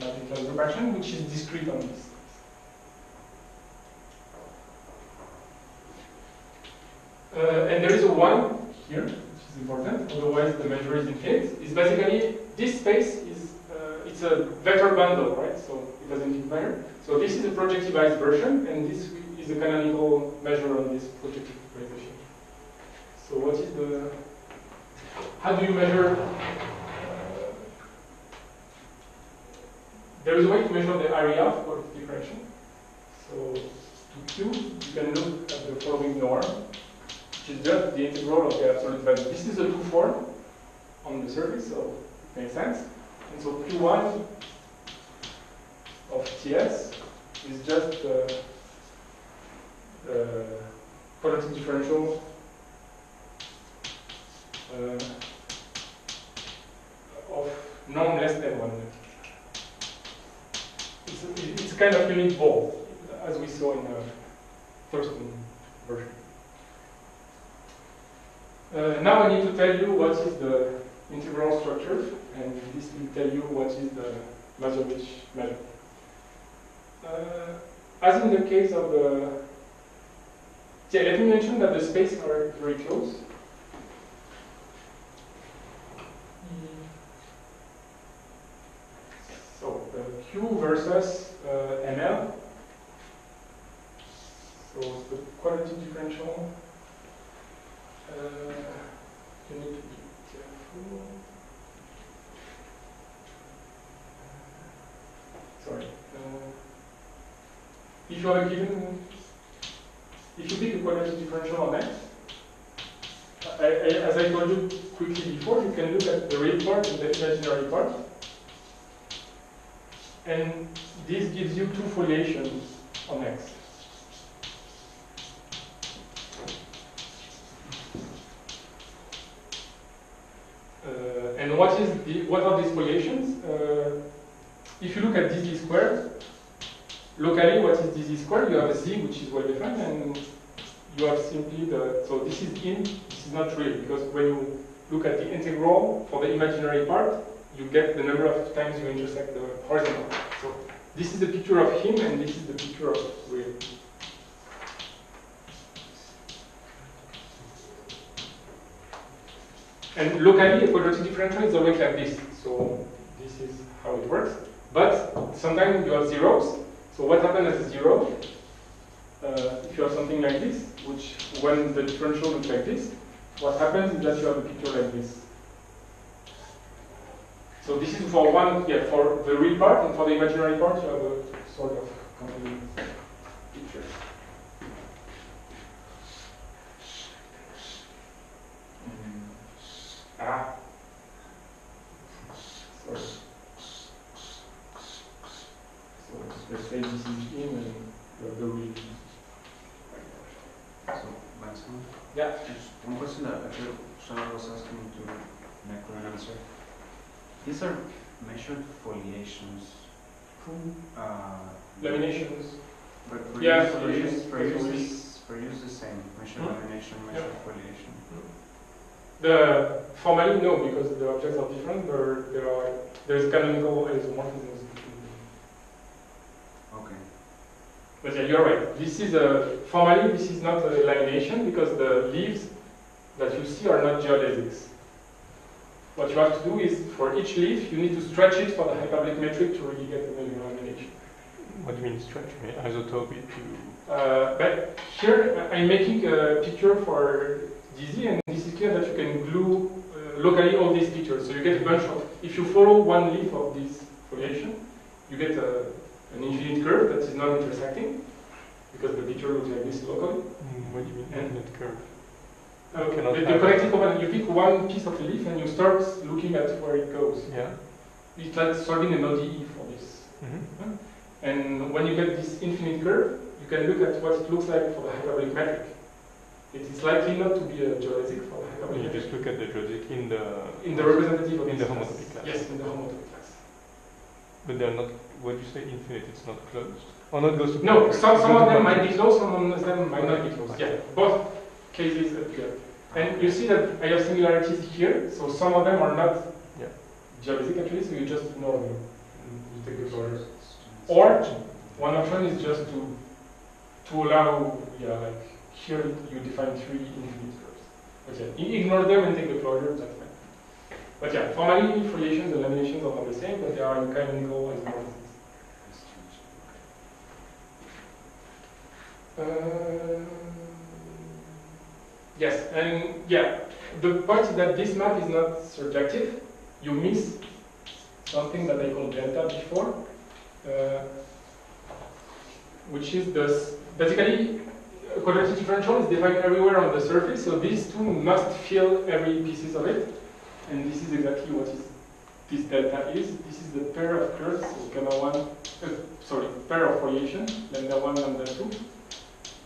mathematical group action, which is discrete on this. Uh, and there is a 1 here, which is important, otherwise the measure is infinite. It's basically, this space is, uh, it's a vector bundle, right? So it doesn't matter. So this is a projectivized version, and this is a canonical measure on this projectivization. So what is the, how do you measure uh, there is a way to measure the area of for differential. So to Q, you can look at the following norm, which is just the integral of the absolute value. This is a two form on the surface, so it makes sense. And so Q1 of Ts is just the uh, quadratic differential uh, of norm less than 1 it's, it's kind of unit ball, as we saw in the first version. Uh, now I need to tell you what is the integral structure, and this will tell you what is the Masur-Veech measure. Uh, as in the case of the, yeah, let me mention that the spaces are very close. So uh, Q versus uh, ML. So the quality differential. Uh, you need to be careful. Sorry. If you have a given, if you pick a quadratic differential on X, I, I, as I told you quickly before, you can look at the real part and the imaginary part. And this gives you two foliations on X. Uh, and what is the what are these foliations? Uh, if you look at dz squared, locally what is dz squared? You have a z which is well defined, and you have simply the so this is in, this is not real because when you look at the integral for the imaginary part, you get the number of times you intersect the horizontal. So this is the picture of him, and this is the picture of real. And locally, a quadratic differential is always like this. So this is how it works. But sometimes you have zeros. So what happens at zero? Uh, if you have something like this, which when the differential looks like this, what happens is that you have a picture like this. So this is for one, yeah, for the real part, and for the imaginary part, you have a sort of picture. Ah. Sorry. So let's say this is in and you have the real. So, Vincent, Yeah. just one question that I feel Shana was asking to make an answer. These are measured foliations. Who, uh, Laminations. but for Yeah, use, for use, foliations, for foliations. use, is- for use the same, measured Hmm. lamination, measured foliation. The formally no, because the objects are different. There, there are there's canonical isomorphisms between them. Okay. But yeah, you're right. This is a formally this is not a lamination because the leaves that you see are not geodesics. What you have to do is for each leaf you need to stretch it for the hyperbolic metric to really get the lamination. What do you mean stretch? I mean, isotope it to. Uh, but here I'm making a picture for DZ and this is clear that you can glue uh, locally all these pictures. So you get a bunch of, if you follow one leaf of this foliation, you get a, an infinite curve that is not intersecting because the picture looks like this locally. Mm, What do you mean And- infinite curve? Uh, the, the connecting component, you pick one piece of the leaf and you start looking at where it goes. Yeah. It's like solving an ODE for this. Mm-hmm. And when you get this infinite curve, you can look at what it looks like for the hyperbolic metric. It is likely not to be a geodesic for the hyperbolic You metric. just look at the geodesic in the. In the representative of In the homotopy class. Yes, in the homotopy class. But they're not. What do you say? Infinite? It's not closed. Or not goes to. No, some, some of them might be closed, some of them might not be closed. Yeah, both cases appear. And you see that I have similarities here, so some of them are not Actually, so you just ignore them. You take the closure. Or one option is just to to allow, yeah, like here you define three infinite curves. But yeah, ignore them and take the closure, that's fine. But yeah, formally foliations and laminations are not the same, but they are in canonical isomorphisms. Uh, yes, and yeah, the point is that this map is not surjective. You miss something that I called delta before, uh, which is the basically a quadratic differential is defined everywhere on the surface. So these two must fill every pieces of it, and this is exactly what is this delta is. This is the pair of curves, so gamma one, uh, sorry, pair of foliation, lambda one, lambda two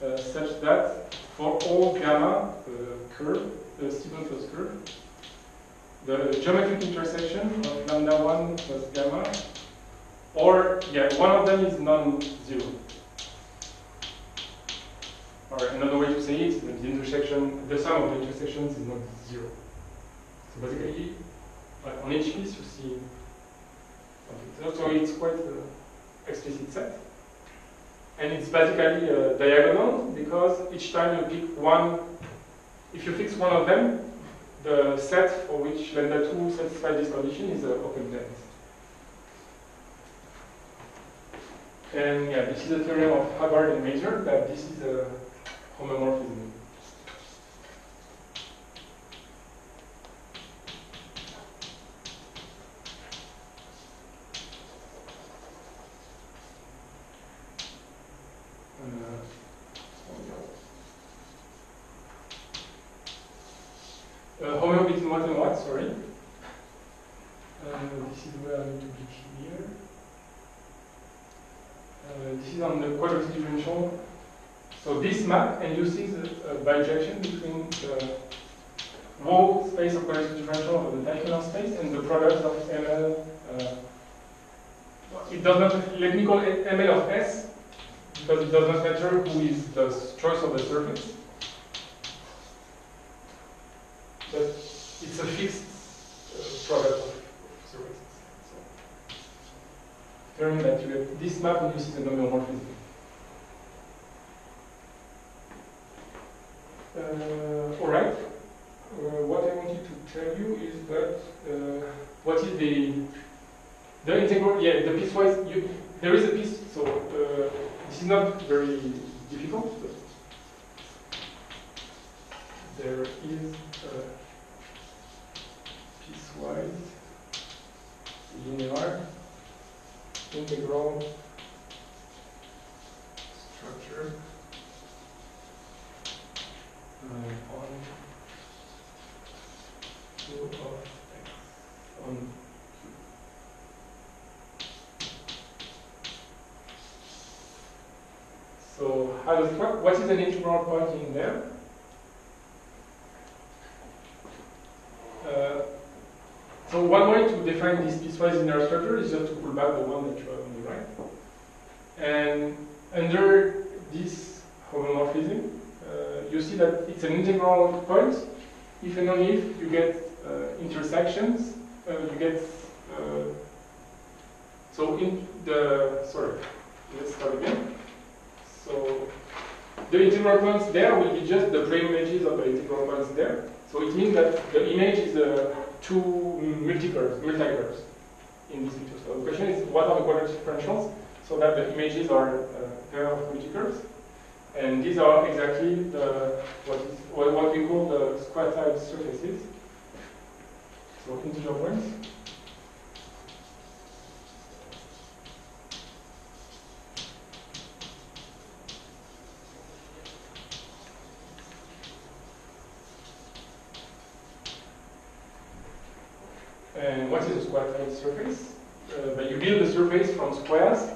uh, such that for all gamma uh, curve, the Steven-Foss curve, the geometric intersection of lambda 1 plus gamma, or, yeah, one of them is non-zero. Or another way to say it, the intersection, the sum of the intersections is not zero. So basically, like on each piece you see something. So it's quite an explicit set. And it's basically uh, diagonal because each time you pick one, if you fix one of them, the set for which lambda 2 satisfies this condition is uh, open dense. And yeah, this is a theorem of Hubbard and Masur that this is a homeomorphism. Uh, homeo between what and what, sorry. Uh, this is where I need to be here. Uh, this is on the quadratic differential. So this map induces a, a bijection between the whole space of quadratic differential of the diagonal space and the product of ML. Uh, it does not, let me call it ML of S, because it does not matter who is the s- choice of the surface. But it's a fixed uh, product of surfaces. So, theorem that you get this map induces a homeomorphism. Uh, all right. Uh, what I wanted to tell you is that uh, what is the the integral? Yeah, the piecewise. You, there is a piece. So uh, this is not very difficult. But there is a piecewise linear integral structure uh, on Q of x on Q. So how does it work? What is an integral point in there? Uh, so one way to define this piecewise linear structure is just to pull back the one that you have on the right. And under this homeomorphism, uh, you see that it's an integral point if and only if you get uh, intersections, uh, you get, uh, so in the, sorry, let's start again. So points there will be just the pre-images of the integral points there. So it means that the image is uh, two multicurves, multicurves in this picture. So the question is, what are the quadratic differentials so that the images are a pair of multicurves? And these are exactly the, what, is, what, what we call the square tile surfaces. So integer points. And what is a square tile surface? Uh, that you build a surface from squares,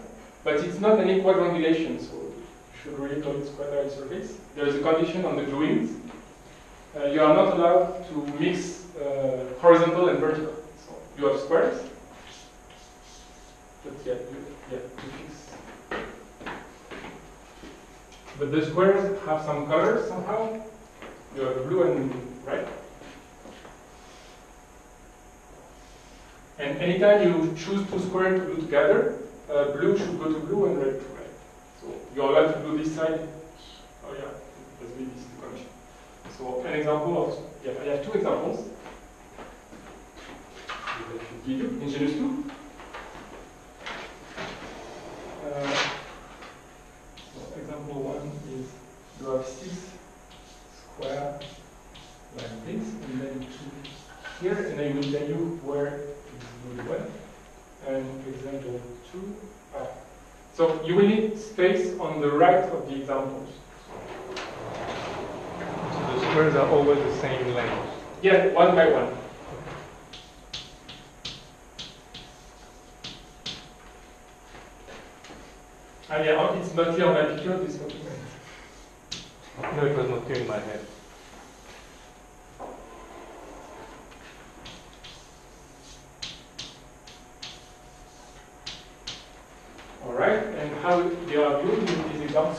but it's not any quadrangulation, so you should really call it square tile surface. There is a condition on the gluings. Uh, you are not allowed to mix uh, horizontal and vertical. So you have squares, but yeah, you, yeah, fix. But the squares have some colors somehow. You have blue and red. And anytime you choose two squares to do together, uh, blue should go to blue and red to red. So you're allowed to do this side. Oh yeah, let's be this is condition. So an example of, yeah, I have two examples. Give you, in Genus 2. Uh, so example one is you have six square like this, and then two here, and I will tell you where it's good well. And example two. Ah. So you will need space on the right of the examples. So the squares are always the same length. Yeah, one by one. Ah, yeah, it's not clear on my picture, this document. No, it was not clear in my head.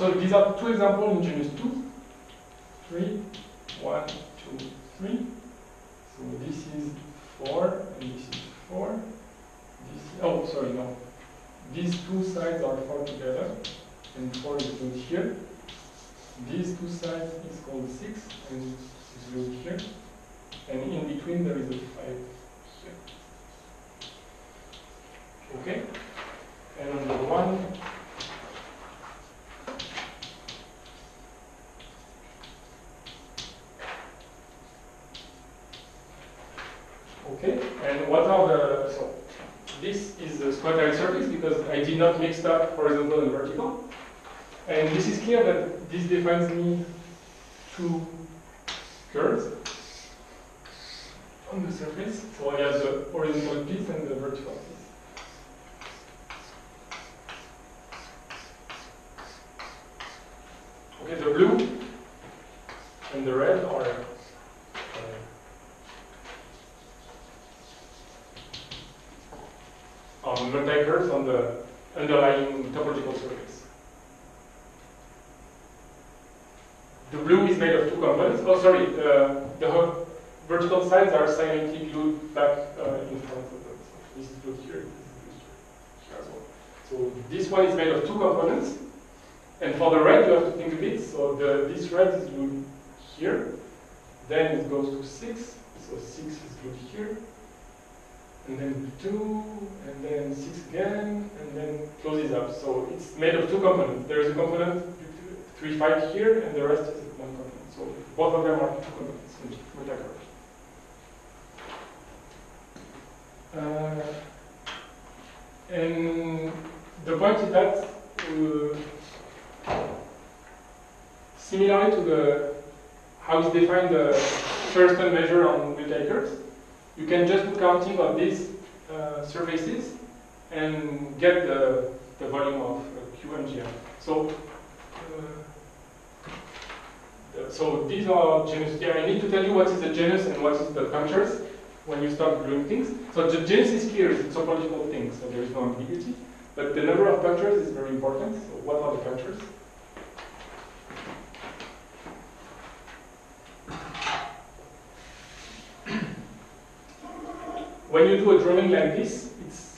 so these are two examples in genus 2. 3, 1, 2, 3. So this is 4 and this is 4. This, oh, sorry, no. These two sides are 4 together and 4 is good here. These two sides is called 6 and is good here. And in between there is a 5 here. Okay? And on the 1, tile surface because I did not mix up horizontal and vertical. And this is clear that this defines me two curves on the surface. So I have the horizontal piece and the vertical piece. Okay, the blue and the red are uh, on multi-curves on the underlying topological surface. The blue is made of two components. Oh, sorry, uh, the vertical sides are silently glued back uh, in front of them. This is glued here, here as well. So this one is made of two components. And for the red, you have to think a bit. So the, this red is glued here. Then it goes to 6. So 6 is glued here. And then 2, and then 6 again, and then closes up. So it's made of two components. There is a component 3, 5 here, and the rest is. So both of them are components in multi-curve. Uh, and the point is that uh, similarly to the how is defined the Thurston measure on multi-curves, you can just do counting of these uh, surfaces and get the, the volume of uh, QMGM. So, so these are genus. Yeah, I need to tell you what is the genus and what is the punctures when you start doing things. So the genus is clear, it's a topological thing, so there is no ambiguity. But the number of punctures is very important. So what are the punctures? when you do a drawing like this, it's,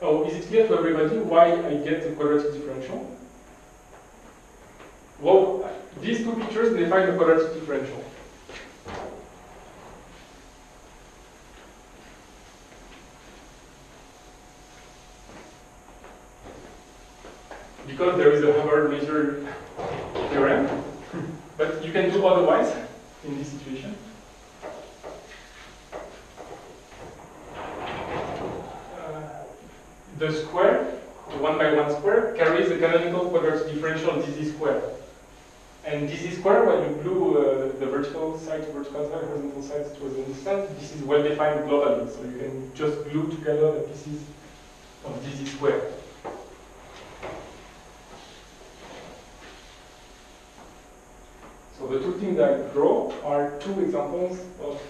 oh, is it clear to everybody why I get the quadratic differential? Well, these two pictures define the quadratic differential. Because there is a Hubbard Masur theorem, but you can do otherwise in this situation. Uh, the square, the one by one square, carries the canonical quadratic differential dz square. And this is square, when you glue uh, the vertical side to vertical side, horizontal side to horizontal side, this is well defined globally. So you can just glue together the pieces of dz square. So the two things I draw are two examples of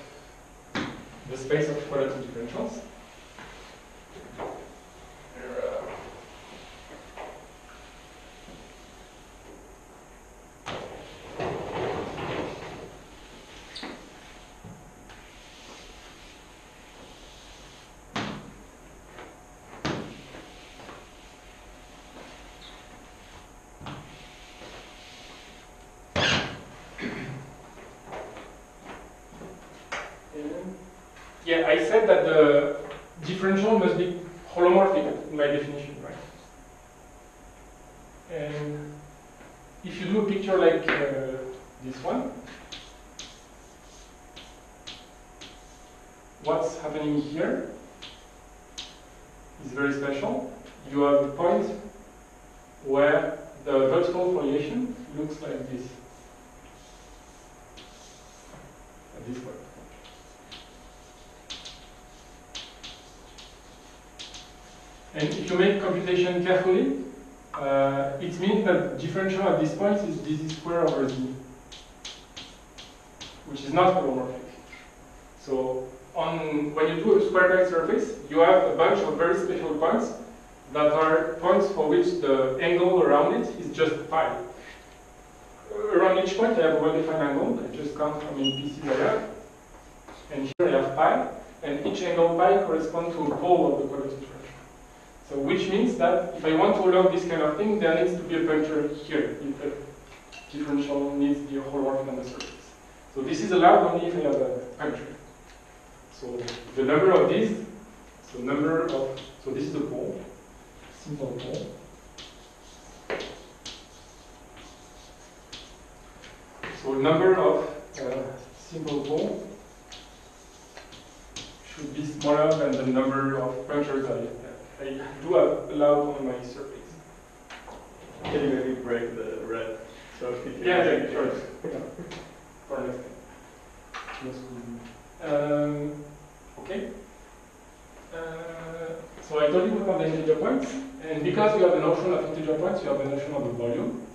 the space of quadratic differentials. And, Yeah, I said that the differential must be holomorphic in my definition, right? And if you do a picture like uh, this one, what's happening here is very special. You have a point where the vertical foliation looks like this. At this point. And if you carefully, uh, it means that differential at this point is dz square over z, which is not holomorphic. So on when you do a square tile surface, you have a bunch of very special points that are points for which the angle around it is just pi. Around each point I have a well-defined angle, I just count how many pieces I have. And here I have pi, and each angle pi corresponds to a pole of the differential. So which means that if I want to log this kind of thing, there needs to be a puncture here if the differential needs be a holomorphic on the surface. So this is allowed only if I have a puncture. So the number of these, so number of, so this is a pole, simple pole. So number of uh, simple pole should be smaller than the number of punctures I, I do have allowed on my surface. Can you maybe break the red? So if you Yeah, yeah, sure. Yeah. For next time. Um, okay. Uh, so I told you about the integer points, and because we have the notion of integer points, we have the notion of the volume.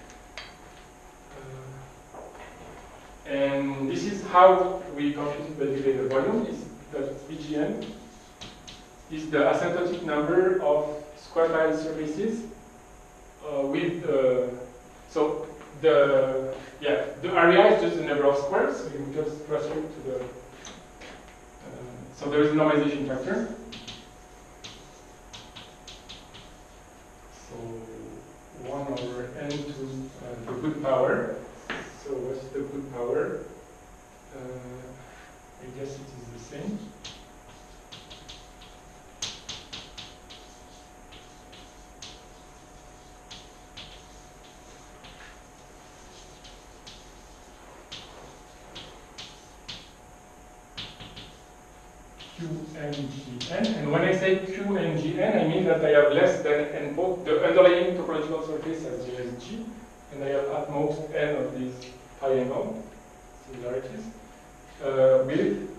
Uh, and this is how we compute basically the volume, is that VGN is the asymptotic number of square tile surfaces uh, with, uh, so the, yeah, the area is just the number of squares, so you just it to the, uh, so there is a normalization factor. So 1 over n to uh, the good power. So what's the good power? Uh, I guess it is the same. Q and when I say Q and Gn, I mean that I have less than n both the underlying topological surface as G as G, and I have at most n of these pi angle singularities uh, with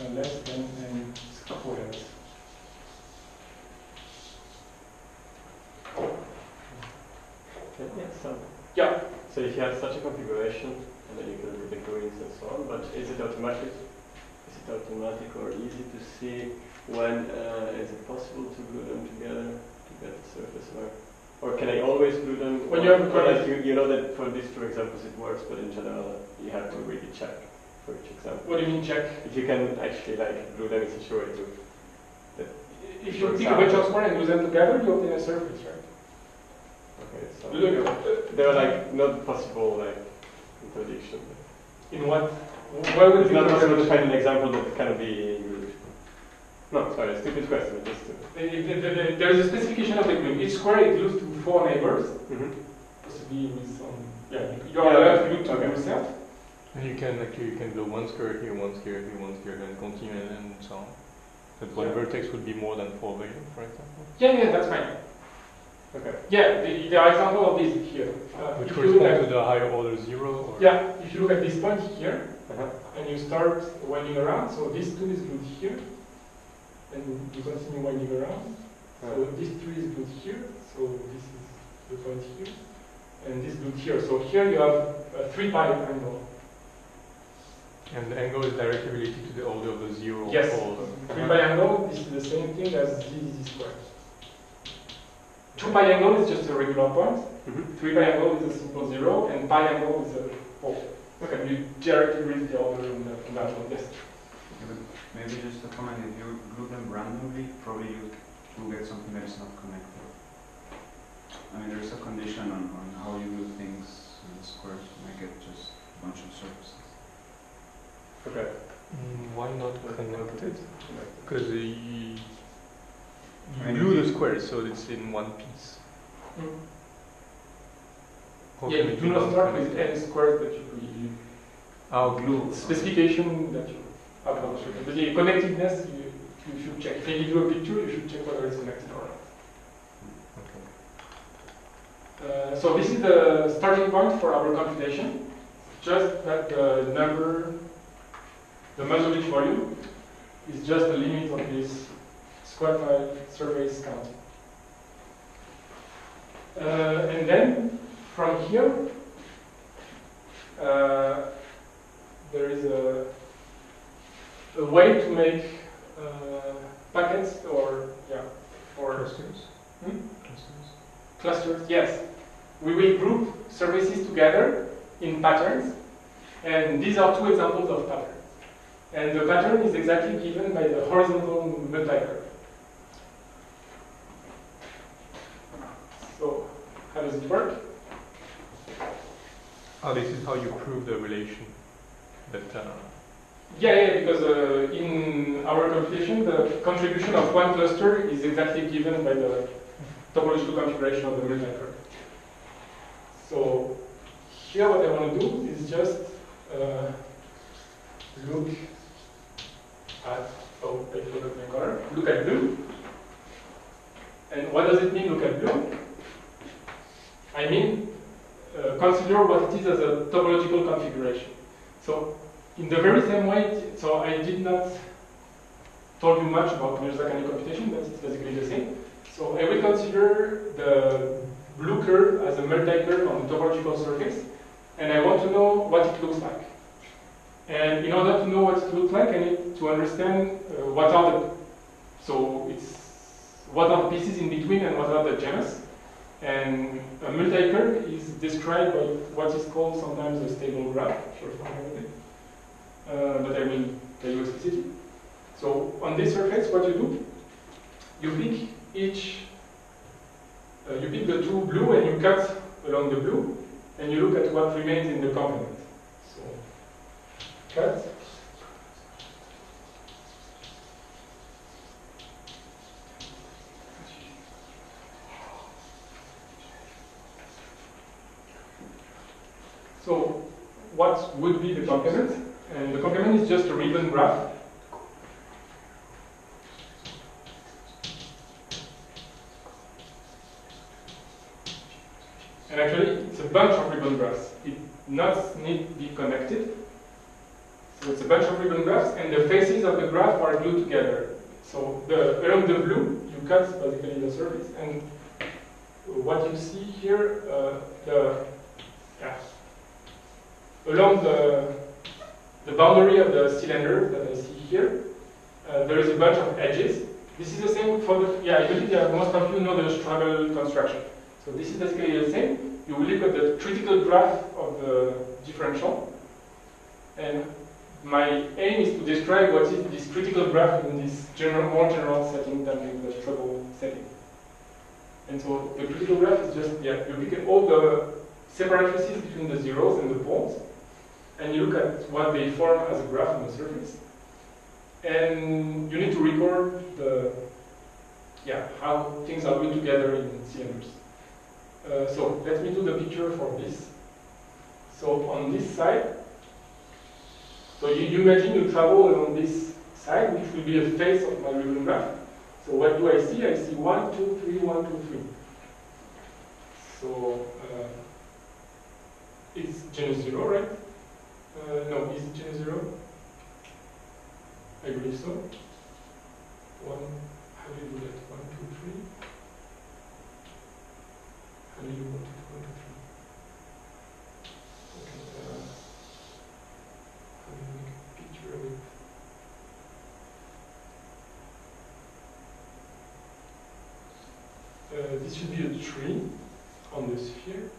uh, less than n squared. Yeah, so, Yeah. so if you have such a configuration, and then you can do the greens and so on, but is it automatic? Is it automatic or easy to see when uh, is it possible to glue them together to get the surface or or can I always glue them? When you have a quadratic- you, you know that for these two examples it works, but in general you have to really check. for each example. What do you mean check? If you can actually like glue them in such a way to If you pick a bunch of and glue them together, you obtain a surface, right? okay, so are like not possible like contradiction. in what? Why would you not possible to consider- find an example that cannot be glued. No, sorry, stupid question. Just to... The- the- the- the- There is a specification of the glue. Each square is glued to four neighbors, Mhm. possibly with some. Yeah, you are allowed to glue to Okay. yourself. And you can actually you can do one square here, one square here, one square, and continue and so on. But one Yeah. vertex would be more than four valent, for example. Yeah, yeah, that's fine. Okay. Yeah, the, there are examples of this here. Uh, Which if you look correspond to the higher order zero or yeah, if you look at this point here, Uh-huh. and you start winding around, so this two is glued here, and you continue winding around. So Uh, this three is glued here, so this is the point here, and this glued here. So here you have a three pi angle. and the angle is directly related to the order of the zero Yes. or Three pi angle, this is the same thing as z z squared. Two pi angle is just a regular point. Mhm. Three pi angle is a simple zero, and pi angle is a four. Okay, you directly read the order in, the, in that one. Yes. Yeah, Maybe just a comment, if you glue them randomly, probably you will get something that is not connected. I mean, there's a condition on, on how you do things in squares to make it just a bunch of surfaces. Okay. Mm, why not connected? Connected. Because you, I you glue the squares, so it's in one piece. How Yeah, you do not start with n squared, but you, you Oh, glue. specification that you have on the But the connectedness, you, you should check. If you a picture, you should check whether it's connected or not. Okay. Uh, so this is the starting point for our computation. Just that the number, the Masur-Veech volume, is just the limit of this square tile surface count. Uh, and then from here, uh, there is a, a way to make uh, packets or yeah for Clusters? Hmm? Clusters? clusters, yes. We will group services together in patterns, and these are two examples of patterns. And the pattern is exactly given by the horizontal multiplier. So, how does it work? Oh, this is how you prove the relation that uh, Yeah, yeah, because uh, in our computation, the contribution of one cluster is exactly given by the topological configuration of the multiplier. So here what I want to do is just uh, look at, oh, I forgot my color, look at blue. And what does it mean, look at blue? I mean, uh, consider what it is as a topological configuration. So in the very same way, so I did not told you much about Mirzakhani computation, but it's basically the same. So I will consider the blue curve as a multi-curve on the topological surface, and I want to know what it looks like. And in order to know what it looks like, I need to understand uh, what are the so it's what are the pieces in between and what are the genus. And a multi-curve is described by what is called sometimes a stable graph. Sure, uh, but I will tell you explicitly. So on this surface, what you do, you pick each, uh, you pick the two blue and you cut along the blue, and you look at what remains in the complement. So cut. So what would be the complement? And the complement is just a ribbon graph. And actually, it's a bunch of ribbon graphs. It not need to be connected. So it's a bunch of ribbon graphs, and the faces of the graph are glued together. So the, along the blue, you cut basically the surface, and what you see here, uh, the yeah, along the the boundary of the cylinder that I see here, uh, there is a bunch of edges. This is the same for the, yeah, I believe that most of you know the Strebel construction. So this is basically the same. You will look at the critical graph of the differential, and my aim is to describe what is this critical graph in this general, more general setting than in the Strebel setting. And so the critical graph is just, yeah, you pick at all the separatrices between the zeros and the poles, and you look at what they form as a graph on the surface. And you need to record the, yeah, how things are going together in cylinders. Uh, so let me do the picture for this. So on this side, so you, you imagine you travel along this side, which will be a face of my ribbon graph. So what do I see? I see one, two, three, one, two, three. So uh, it's genus zero, right? Uh, no, is it genus zero? I believe so. One, how do you do that? One, two, three. How do you want it? One, two, three. Okay. Uh, how do you make a picture of it? Uh, this should be a tree on the sphere.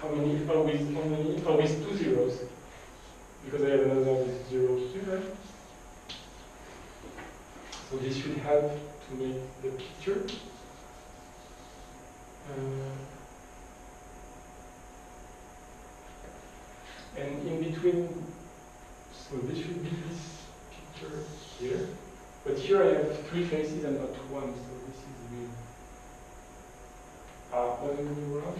How many? Oh, with how many? With two zeros. Because I have another zero here. So this should help to make the picture. Uh, and in between, so this should be this picture here. But here I have three faces and not one, so this is weird. Ah, what am I wrong?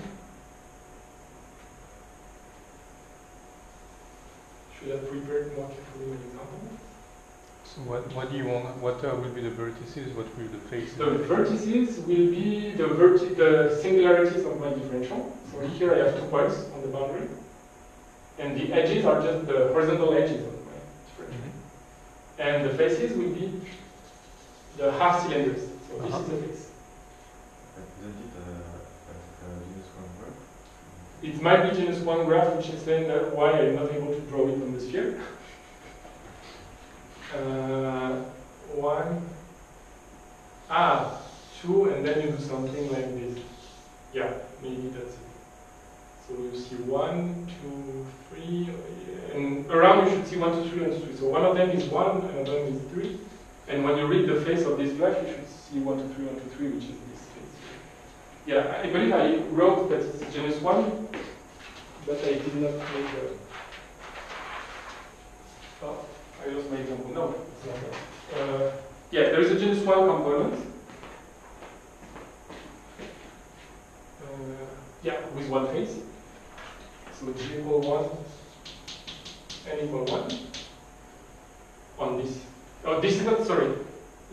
Should I have prepared more carefully an example? So what, what do you want, what uh, will be the vertices, what will be the faces? The vertices will be the, verti the singularities of my differential. So here I have two points on the boundary. And the edges are just the horizontal edges of my differential. Mhm. And the faces will be the half cylinders. So this Uh-huh. is a face. Isn't it a, a, a genus one graph? It might be genus one graph, which explains that why I'm not able to draw it on the sphere. Uh, one, ah, two, and then you do something like this. Yeah, maybe that's it. So you see one, two, three, and around you should see one, two, three, and three. So one of them is one, another one is three. And when you read the face of this graph, you should see one, two, three, one, two, three, which is this. Yeah, I believe I wrote that it's genus one, but I did not make the. Oh, I lost my example. No, it's not that. Uh, yeah, there is a genus one component. Uh, yeah, with one face. So g equal one, n equal one. On this. Oh, this is not, sorry.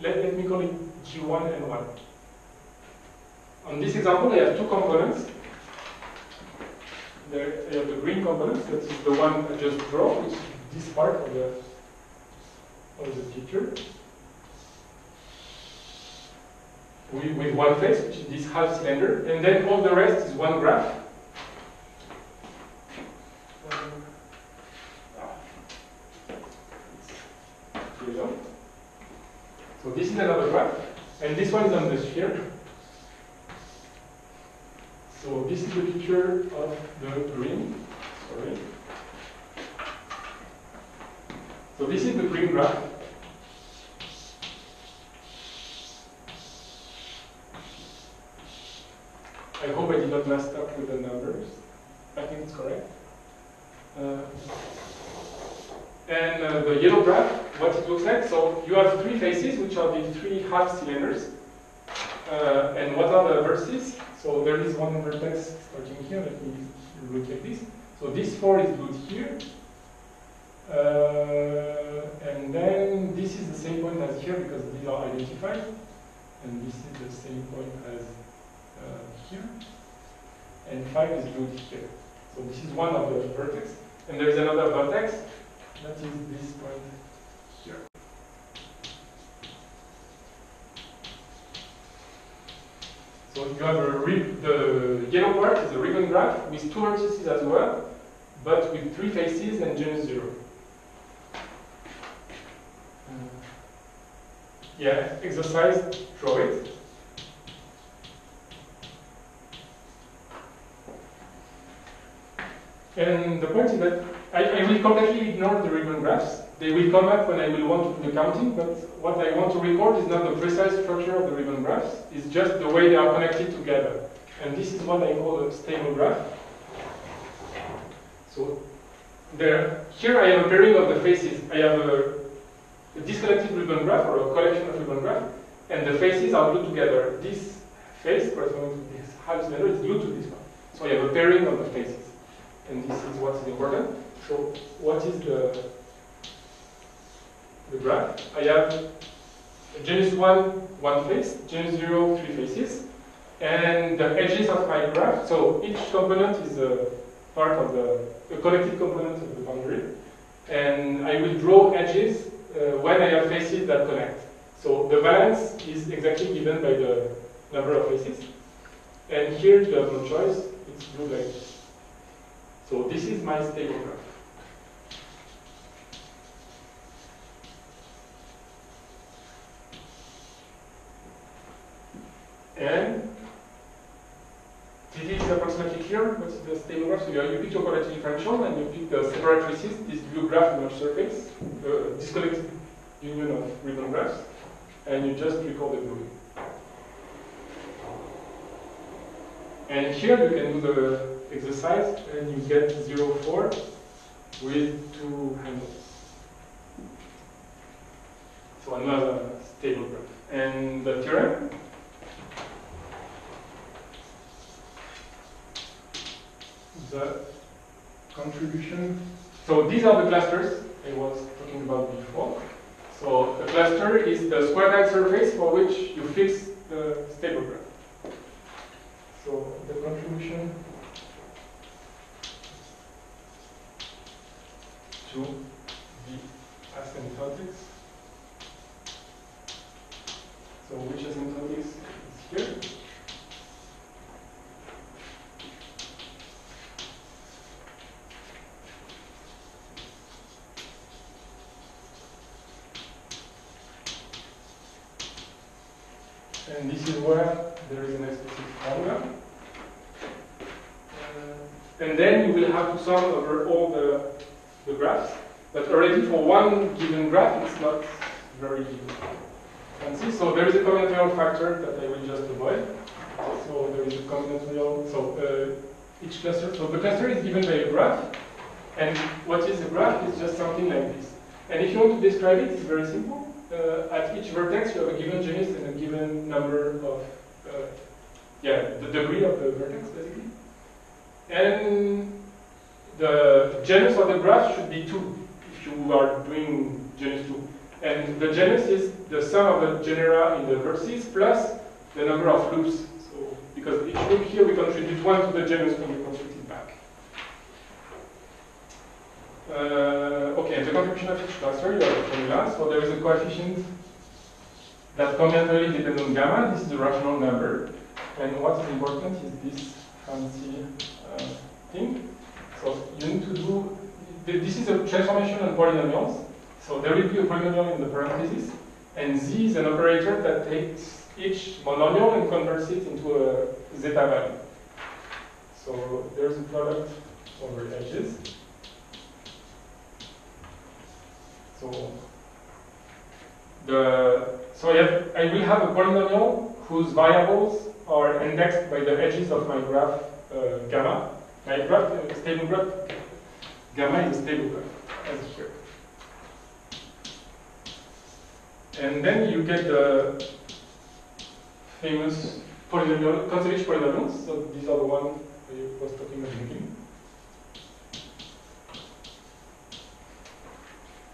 Let, let me call it g1 and 1. On this example, I have two components. There, I have the green component, that is the one I just draw, which is this part of the of the picture. With, with one face, which is this half cylinder, and then all the rest is one graph. Um, ah. So this is another graph, and this one is on the sphere. So this is the picture of the green. Sorry. So this is the green graph. I hope I did not mess up with the numbers. I think it's correct. Uh, and uh, the yellow graph, what it looks like. So you have three faces, which are the three half cylinders. Uh, and what are the vertices? So there is one vertex starting here. Let me look at this. So this four is good here. Uh, and then this is the same point as here because these are identified. And this is the same point as uh, here. And 5 is good here. So this is one of the vertex. And there is another vertex. That is this point So you have a the yellow part is a ribbon graph with two vertices as well, but with three faces and genus zero. Uh, yeah, exercise, draw it. And the point is that I, I will completely ignore the ribbon graphs they will come up when I will want to do the counting, but what I want to record is not the precise structure of the ribbon graphs, it's just the way they are connected together. And this is what I call a stable graph. So there, here I have a pairing of the faces. I have a, a disconnected ribbon graph or a collection of ribbon graph, and the faces are glued together. This face corresponding to this half cylinder is glued to this one. So I have a pairing of the faces. And this is what is important. So what is the, the graph? I have genus 1, one face, genus 0, three faces, and the edges of my graph, so each component is a part of the, a connected component of the boundary, and I will draw edges uh, when I have faces that connect. So the balance is exactly given by the number of faces, and here you have no choice, it's blue like. So this is my stable graph. And this is approximately clear what's the stable graph. So you, you pick your quadratic differential and you pick the separate separatrices, this blue graph on your surface, uh, disconnected union of ribbon graphs, and you just record the blue. And here you can do the exercise and you get 0, 4 with two handles. So another stable graph. And the theorem the contribution. So these are the clusters I was talking about before. So a cluster is the square-tile surface for which you fix the stable graph. So the contribution to the asymptotics. So which asymptotics is here? And this is where there is an explicit formula. Uh, and then you will have to sum over all the, the graphs. But already for one given graph, it's not very fancy. So there is a combinatorial factor that I will just avoid. So there is a combinatorial, so uh, each cluster, so the cluster is given by a graph. And what is a graph is just something like this. And if you want to describe it, it's very simple uh, at each vertex you have a given genus and a given number of, uh, yeah, the degree of the vertex basically. And the genus of the graph should be 2 if you are doing genus 2. And the genus is the sum of the genera in the vertices plus the number of loops. So because each loop here we contribute 1 to the genus when we it back. Uh, okay, the contribution of each cluster, you have a formula. So there is a coefficient that combinatorially depends on gamma. This is the rational number. And what is important is this fancy uh, thing. So you need to do, this is a transformation on polynomials. So there will be a polynomial in the parentheses. And z is an operator that takes each monomial and converts it into a zeta value. So there's a product over edges. So the so I, have, I will have a polynomial whose variables are indexed by the edges of my graph uh, gamma. My graph, uh, stable graph, gamma is a stable graph, as here. And then you get the famous polynomial, Kontsevich polynomials. So these are the ones I was talking about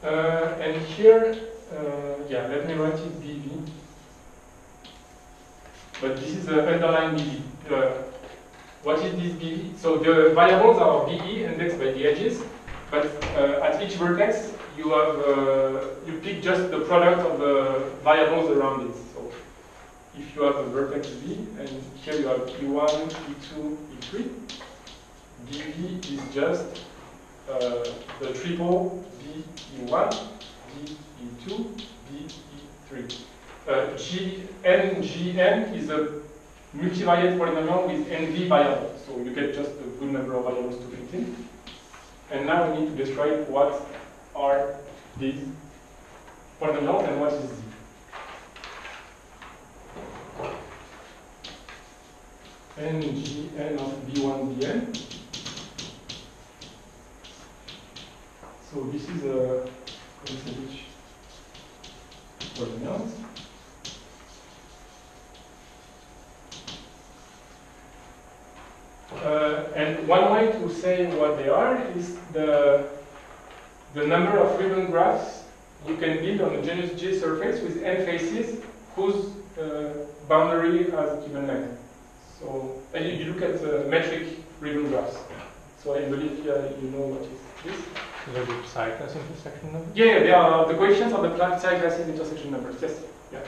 and here, uh, yeah, let me write it BV. But this is the underlying BV. Uh, what is this BV? So the variables are BE indexed by the edges, but uh, at each vertex you have uh, you pick just the product of the variables around it. So if you have a vertex B, and here you have E1, E2, E3, BV is just uh, the triple B E1, B E2, B E3. Uh, G, N, Gn is a multivariate polynomial with NV variables. So you get just a good number of variables to fit in. And now we need to describe what are these polynomials and what is z. n g n of b1 bn. So this is a Kontsevich polynomials. Uh, and one way to say what they are is the, the number of ribbon graphs you can build on a genus G surface with n faces whose uh, boundary has given length. So and you, you look at the metric ribbon graphs. So I believe uh, you know what is this. Is that the psi-class intersection number? Yeah, yeah, they are the coefficients of the plant psi classes intersection numbers. Yes, yeah.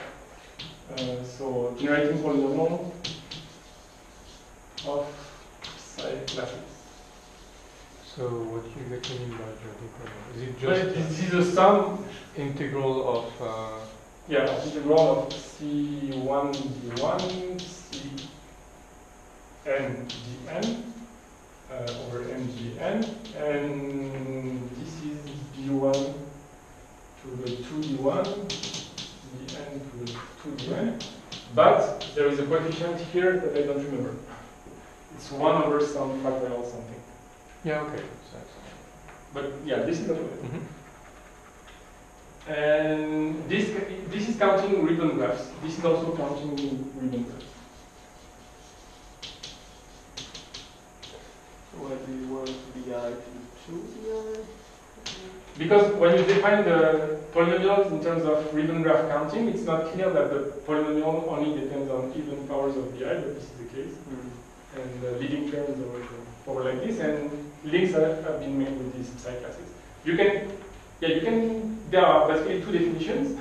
Uh, so generating polynomial of psi classes. So what you get to mean by geometry? Is it But just this is a sum, integral of uh, yeah, of integral of C1 d1, C n dn uh, over mgn, and this is b1 to the 2d1, dn to the 2dn, but there is a coefficient here that I don't remember. It's 1 over some factorial something. yeah okay. But yeah, this is not Mhm. And this, this is counting ribbon graphs. This is also counting ribbon graphs. Why do you want BI to two BI? Because when you define the polynomials in terms of ribbon graph counting, it's not clear that the polynomial only depends on even powers of bi, but this is the case. Hmm. And the leading terms are over like this, and links have, have been made with these psi-classes. You can, yeah, you can, there are basically two definitions.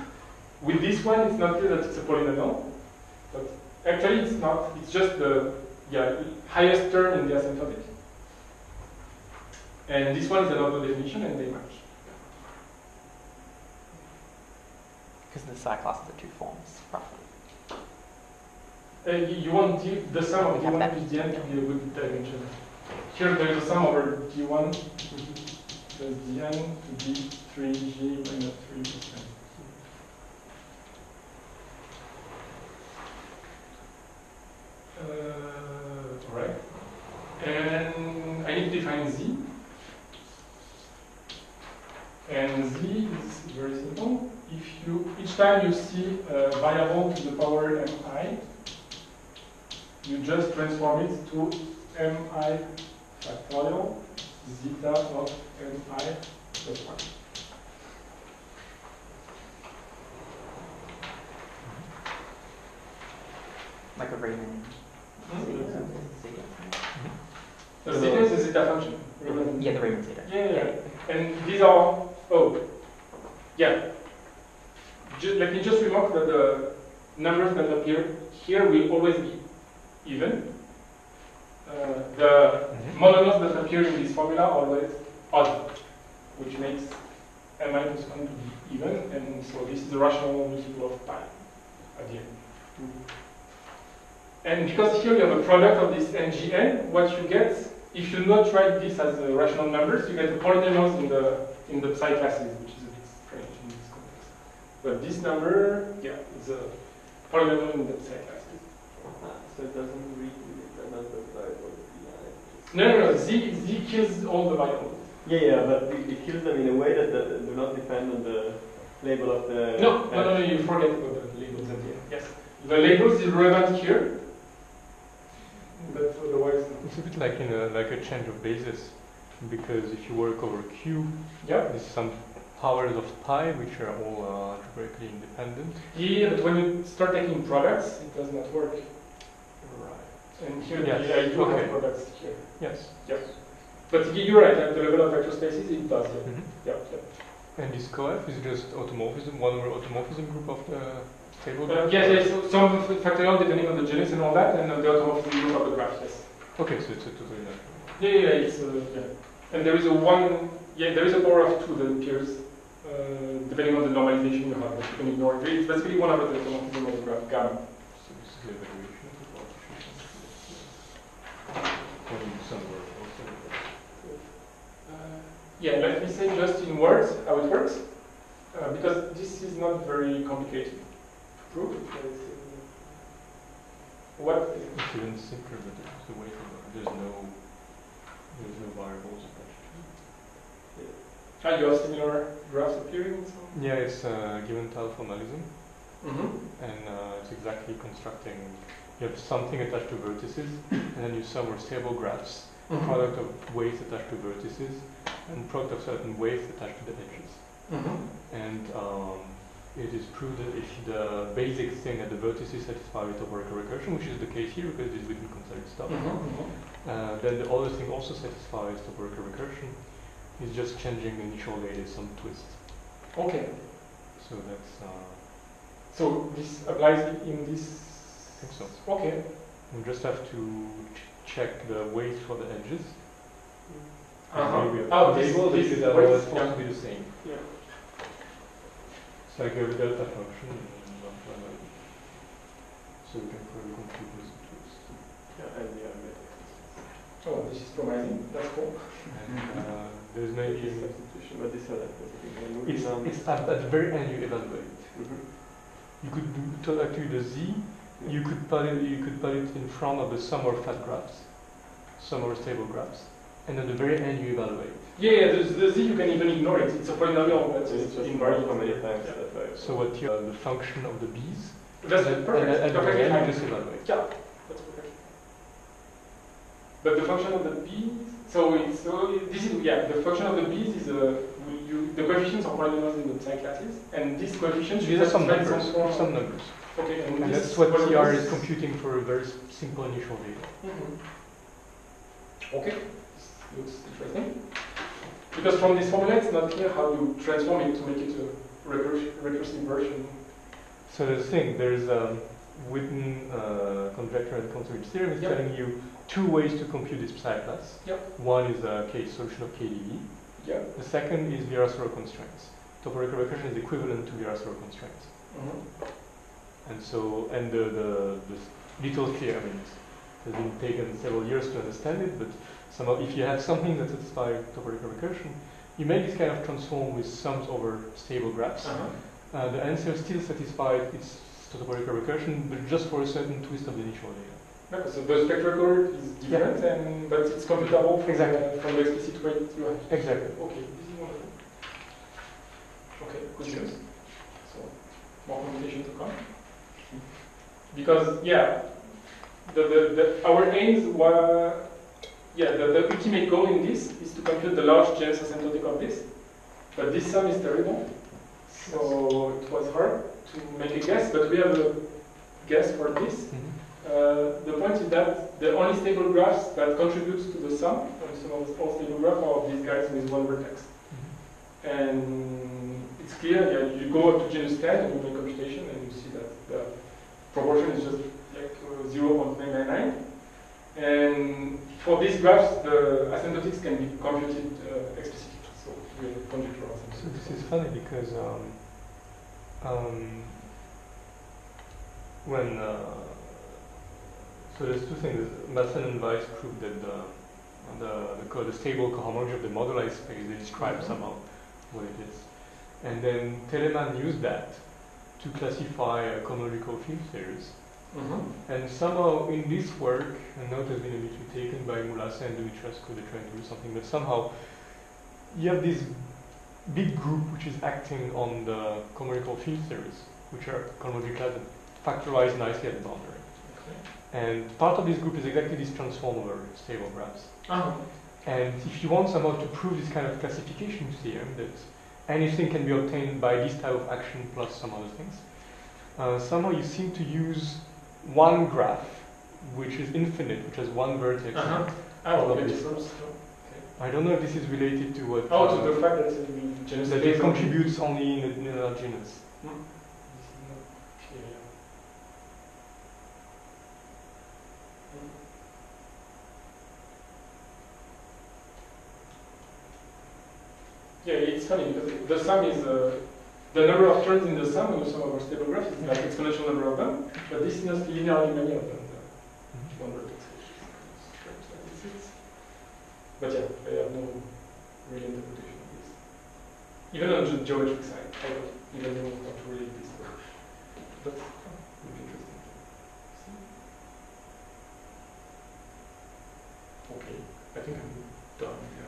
With this one, it's not clear that it's a polynomial, but actually it's not, it's just the yeah, highest term in the asymptotic. And this one is another definition, and they match. Because the psi classes are two forms, roughly. Uh, you, you want the sum of Have d1 that. plus dn to be a good dimension. Here there is a sum over d1 plus dn to be 3g minus 3 percent. Uh, right. And I need to define z. And z is very simple. If you each time you see a variable to the power mi, you just transform it to mi factorial zeta of mi plus 1. Like a Riemann. Hmm? zeta. The zeta is a zeta function. Yeah, the Riemann zeta. Yeah, yeah, yeah. And these are, oh, yeah. Ju- let me just remark that the numbers that appear here will always be even. Uh, the Mhm. monomials that appear in this formula are always odd, which makes m minus 1 to be even, and so this is a rational multiple of pi at the end. And because here you have a product of this ngn, what you get, if you not write this as rational numbers, you get the polynomials in the in the psi classes, which is a bit strange in this context. But this number, yeah, is a polynomial in the psi classes. So it doesn't read with another variable BI. No, no, no, z, z kills all the variables. Yeah, yeah, but it, it kills them in a way that, that do not depend on the label of the. No, no, no, no, you forget about the labels at the end. Yes. The labels is relevant here, but otherwise. It's a bit like in a like a change of basis, because if you work over Q, Yeah. there's some powers of pi which are all uh, algebraically independent. Yeah, but when you start taking products, it does not work. Right. And here, Yes, yeah, you okay. have products here. Yes. But you're right, at the level of vector spaces, it does, yeah. Mhm. Yeah, yeah. And this coef is just automorphism, one over automorphism group of the table Uh, yes, yes, so some factorial depending on the genus and all that, and uh, the automorphism group of the graph, yes. Okay, so it's a totally natural. Yeah, yeah, yeah, it's, uh, yeah. And there is a one, yeah, there is a power of two that appears, uh, depending on the normalization you have, but you can ignore it. It's basically one over the automorphism of the graph, gamma. So this is the evaluation of the coefficient. When you do some work also. Uh, yeah, let me say just in words how it works. Uh, because this is not very complicated to prove. Uh, What? It's even simpler, but there's no there's no variables. Are you have similar graphs appearing? Yeah, it's uh, Givental formalism, Mm-hmm. and uh, it's exactly constructing. You have something attached to vertices, and then you sum or stable graphs, Mm-hmm. product of weights attached to vertices, and product of certain weights attached to the edges. Mm-hmm. And um, it is proved that if the basic thing that the vertices satisfy with topological recursion, which is the case here because it is within conserved stuff, Mm-hmm. uh, then the other thing also satisfies topological recursion. It's just changing the initial data some twist. Okay. So that's uh, So this applies in this. I think so. Okay. We just have to ch- check the weight for the edges. We have Oh, this- label this is weight, supposed yeah. to be the same. Yeah. It's like a delta function. and not like that. So we can probably compute this twist. Yeah, and arithmetic. Oh, this is promising. That's cool. And uh, there's Maybe maybe substitution, but this other thing. it's, it's at, at the very end you evaluate. Mhm. You could do to actually the z. You could put it. You could put it in front of the sum or flat graphs, sum or stable graphs, and at the very end you evaluate. Yeah, yeah. The, the z you can even ignore it. It's a polynomial, but So it's just invariant. how many times Yeah. that I. So what you uh, the function of the b's. That's and, perfect. And at the perfectly end you just evaluate. Yeah, that's perfect. But the function of the b's, so it's so this is yeah the function of the b's is uh, you the coefficients are polynomials in the psi classes, and these coefficients These are some numbers. form- Some numbers. Okay, and, And this that's what polynomials- is computing for a very simple initial data. Mhm. Okay, this looks interesting. Because from this formula, it's not clear how you transform it to make it a recursive version. So the thing, there's a Witten uh, conjecture and Kontsevich theorem is Yep. telling you two ways to compute this psi class. Yep. One is a case solution of KdV. Yeah. The second is Virasoro constraints. Topological recursion is equivalent to Virasoro constraints. Mhm. And so, and the, the, the little theorem it has been taken several years to understand it, but somehow if you have something that satisfies topological recursion, you make this kind of transform with sums over stable graphs. Uh-huh. Uh, the answer still satisfies its topological recursion, but just for a certain twist of the initial data. Okay, so the spectral curve is different, and but it's computable from, Exactly. the, from the explicit way you have. Exactly. Okay, this is wonderful. Okay, good news. So, more computation to come. Because, yeah, the, the, the, our aims were, yeah, the, the ultimate goal in this is to compute the large genus asymptotic of this. But this sum is terrible. So it was hard to make a guess, but we have a guess for this. Mm-hmm. Uh, the point is that the only stable graphs that contribute to the sum, or the sum of all stable graphs, are of these guys with one vertex. And it's clear, yeah, you go up to genus 10 and you make computation and you see that the proportion is just like uh, 0.999. And for these graphs, the asymptotics can be computed uh, explicitly. So we conjecture So asymptotics. this is funny because um, um, when uh, so there's two things. Madsen and Weiss proved that the the, the, the stable cohomology of the moduli space they describe Mhm. somehow what it is, and then Teleman used that to classify a cohomological field theories. Mhm. And somehow in this work, a note has been a bit taken by Mulase and Dumitrescu, they're trying to do something, but somehow you have this big group which is acting on the cohomological field theories, which are cohomologically factorized factorize nicely at the boundary. And part of this group is exactly this transform over stable graphs. Uh-huh. And if you want somehow to prove this kind of classification theorem that anything can be obtained by this type of action plus some other things, uh, somehow you seem to use one graph which is infinite, which has one vertex. Uh-huh. Of okay. I don't know if this is related to what Oh, to the fact that it will genus that it contributes only in a, in a genus. Hmm. This is not clear. Hmm. Yeah, it's funny because the sum is uh, the number of turns in the sum when you sum over stable graphs is like exponential number of them, but this is not linearly many of them. The one vertex, which is strange that it is. But yeah, I have no real interpretation of this. Even on the geometric side, I don't even know how to relate this. Be interesting. Okay, I think I'm done here.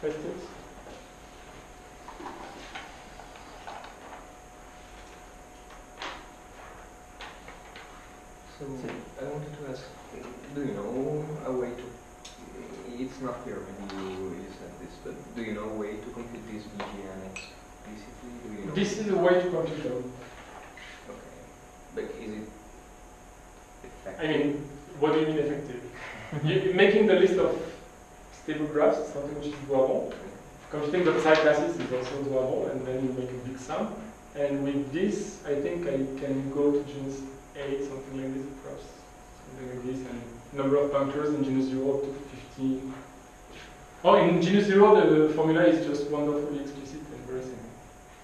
Questions? So I wanted to ask, do you know a way to? It's not clear. Maybe you, you said this, but do you know a way to compute this BGN explicitly? Do you know? This is a way to compute them. Okay, but is it I effective? mean, what do you mean effective? you, making the list of stable graphs is something which is doable. Computing the psi classes is also doable, and then you make a big sum. And with this, I think I can go to genus 8, something like this, perhaps. Something like this, and number of punctures in genus 0 up to 15. Oh, in genus 0, the, the formula is just wonderfully explicit and very simple.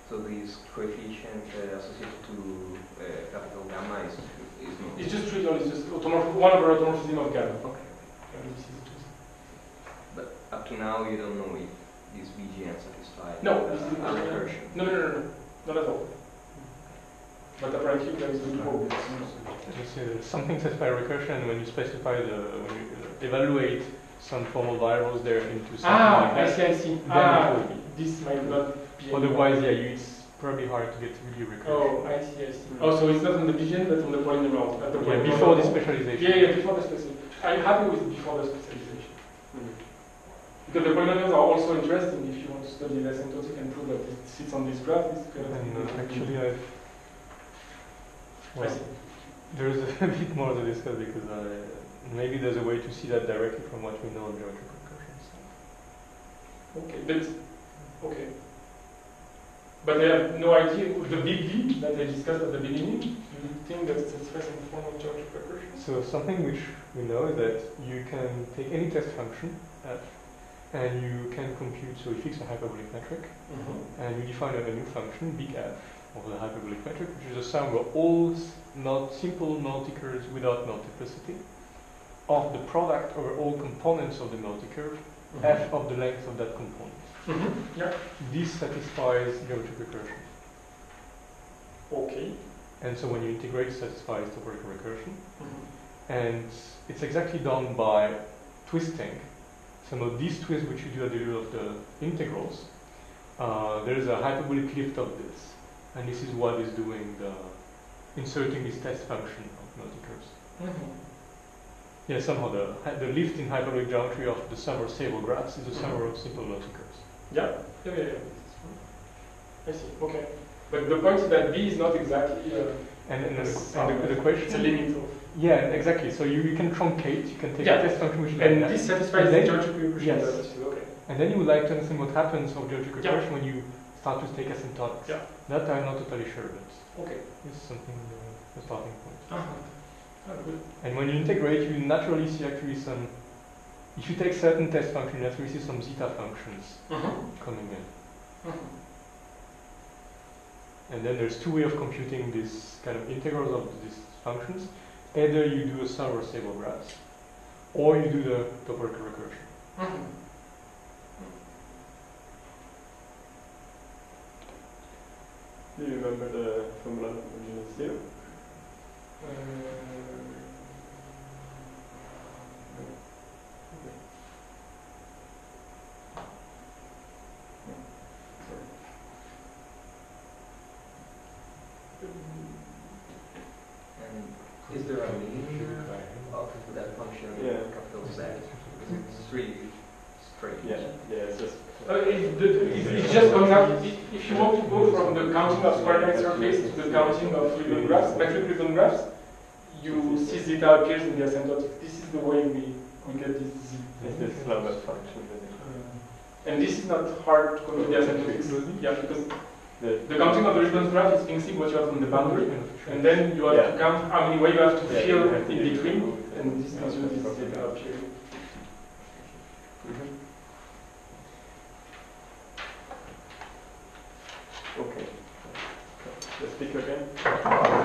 So this coefficient uh, associated to uh, capital gamma is is not. It's just trivial, it's just automorph- one over automorphism of gamma. okay. And this is just- But up to now, you don't know if this BGN satisfies No, uh, a recursion. No, no, no, no, not at all. But apparently there is a hope. That something satisfies recursion when you specify the, when you uh, evaluate some formal variables there into something Ah, like I see, I see. Then Ah, it will be. this might not be. Otherwise, yeah, you, it's probably hard to get really recursion. Oh, I see, I see. Oh, so it's not on the BGN, but on the polynomial. At the yeah, before the specialization. Yeah, yeah, before the specialization. I'm happy with before the specialization. Because the polynomials are also interesting if you want to study the asymptotic and prove that it sits on this graph. It's And uh, actually, I've well, see. there's a bit more to discuss because uh, maybe there's a way to see that directly from what we know of geometric recursion. Okay, that's okay. But I have no idea the big D that I discussed at the beginning. Do you think that it's expressed in form of geometric recursion? So something which we know is that you can take any test function f and you can compute, so you fix a hyperbolic metric and you define a new function, big F, of the hyperbolic metric, which is a sum of all mul- simple multicurves without multiplicity of the product over all components of the multicurve, f of the length of that component. Mm-hmm. Yeah. This satisfies geometric recursion. Okay. And so when you integrate, it satisfies topological recursion. Mm-hmm. and it's exactly done by twisting. Some of these twists which you do at the level of the integrals, uh, there is a hyperbolic lift of this, and this is what is doing the inserting this test function of multicurves. Mm-hmm. Yeah, somehow the the lift in hyperbolic geometry of the sum of stable graphs is a sum Mhm. of simple multicurves. Yeah. Yeah, yeah, yeah. I see. Okay. But the point is that B is not exactly. Uh, And, and, the, and the, the question, limit of. Yeah, exactly. So you, you can truncate, you can take Yeah. a test function which like And this satisfies the geometric recursion. yes. okay. And then you would like to understand what happens of geometric Yeah. when you start to take asymptotics. Yeah. That I'm not totally sure, but Okay. it's something uh, a starting point. Uh-huh. Oh, good. And when you integrate, you naturally see actually some. If you take certain test functions, you naturally see some zeta functions Mm-hmm. coming in. Mm-hmm. And then there's two ways of computing these kind of integrals of these functions either you do a somewhere stable graphs or you do the topological recursion. Mm -hmm. Do you remember the formula from genus 0? The, it, it just out, i- if you want to go from the counting of square surface to the counting of ribbon graphs, metric ribbon graphs, you see zeta appears in the asymptotic. This is the way we, we get this z. It's this Lambert function, and this is not hard to compute the asymptotics. Yeah, because The, the counting of the ribbon graph is fixing what you have on the boundary, and then you have to count how many waves you have to Yeah, fill in between, and this gives you this zeta appearing. Okay. The speaker again?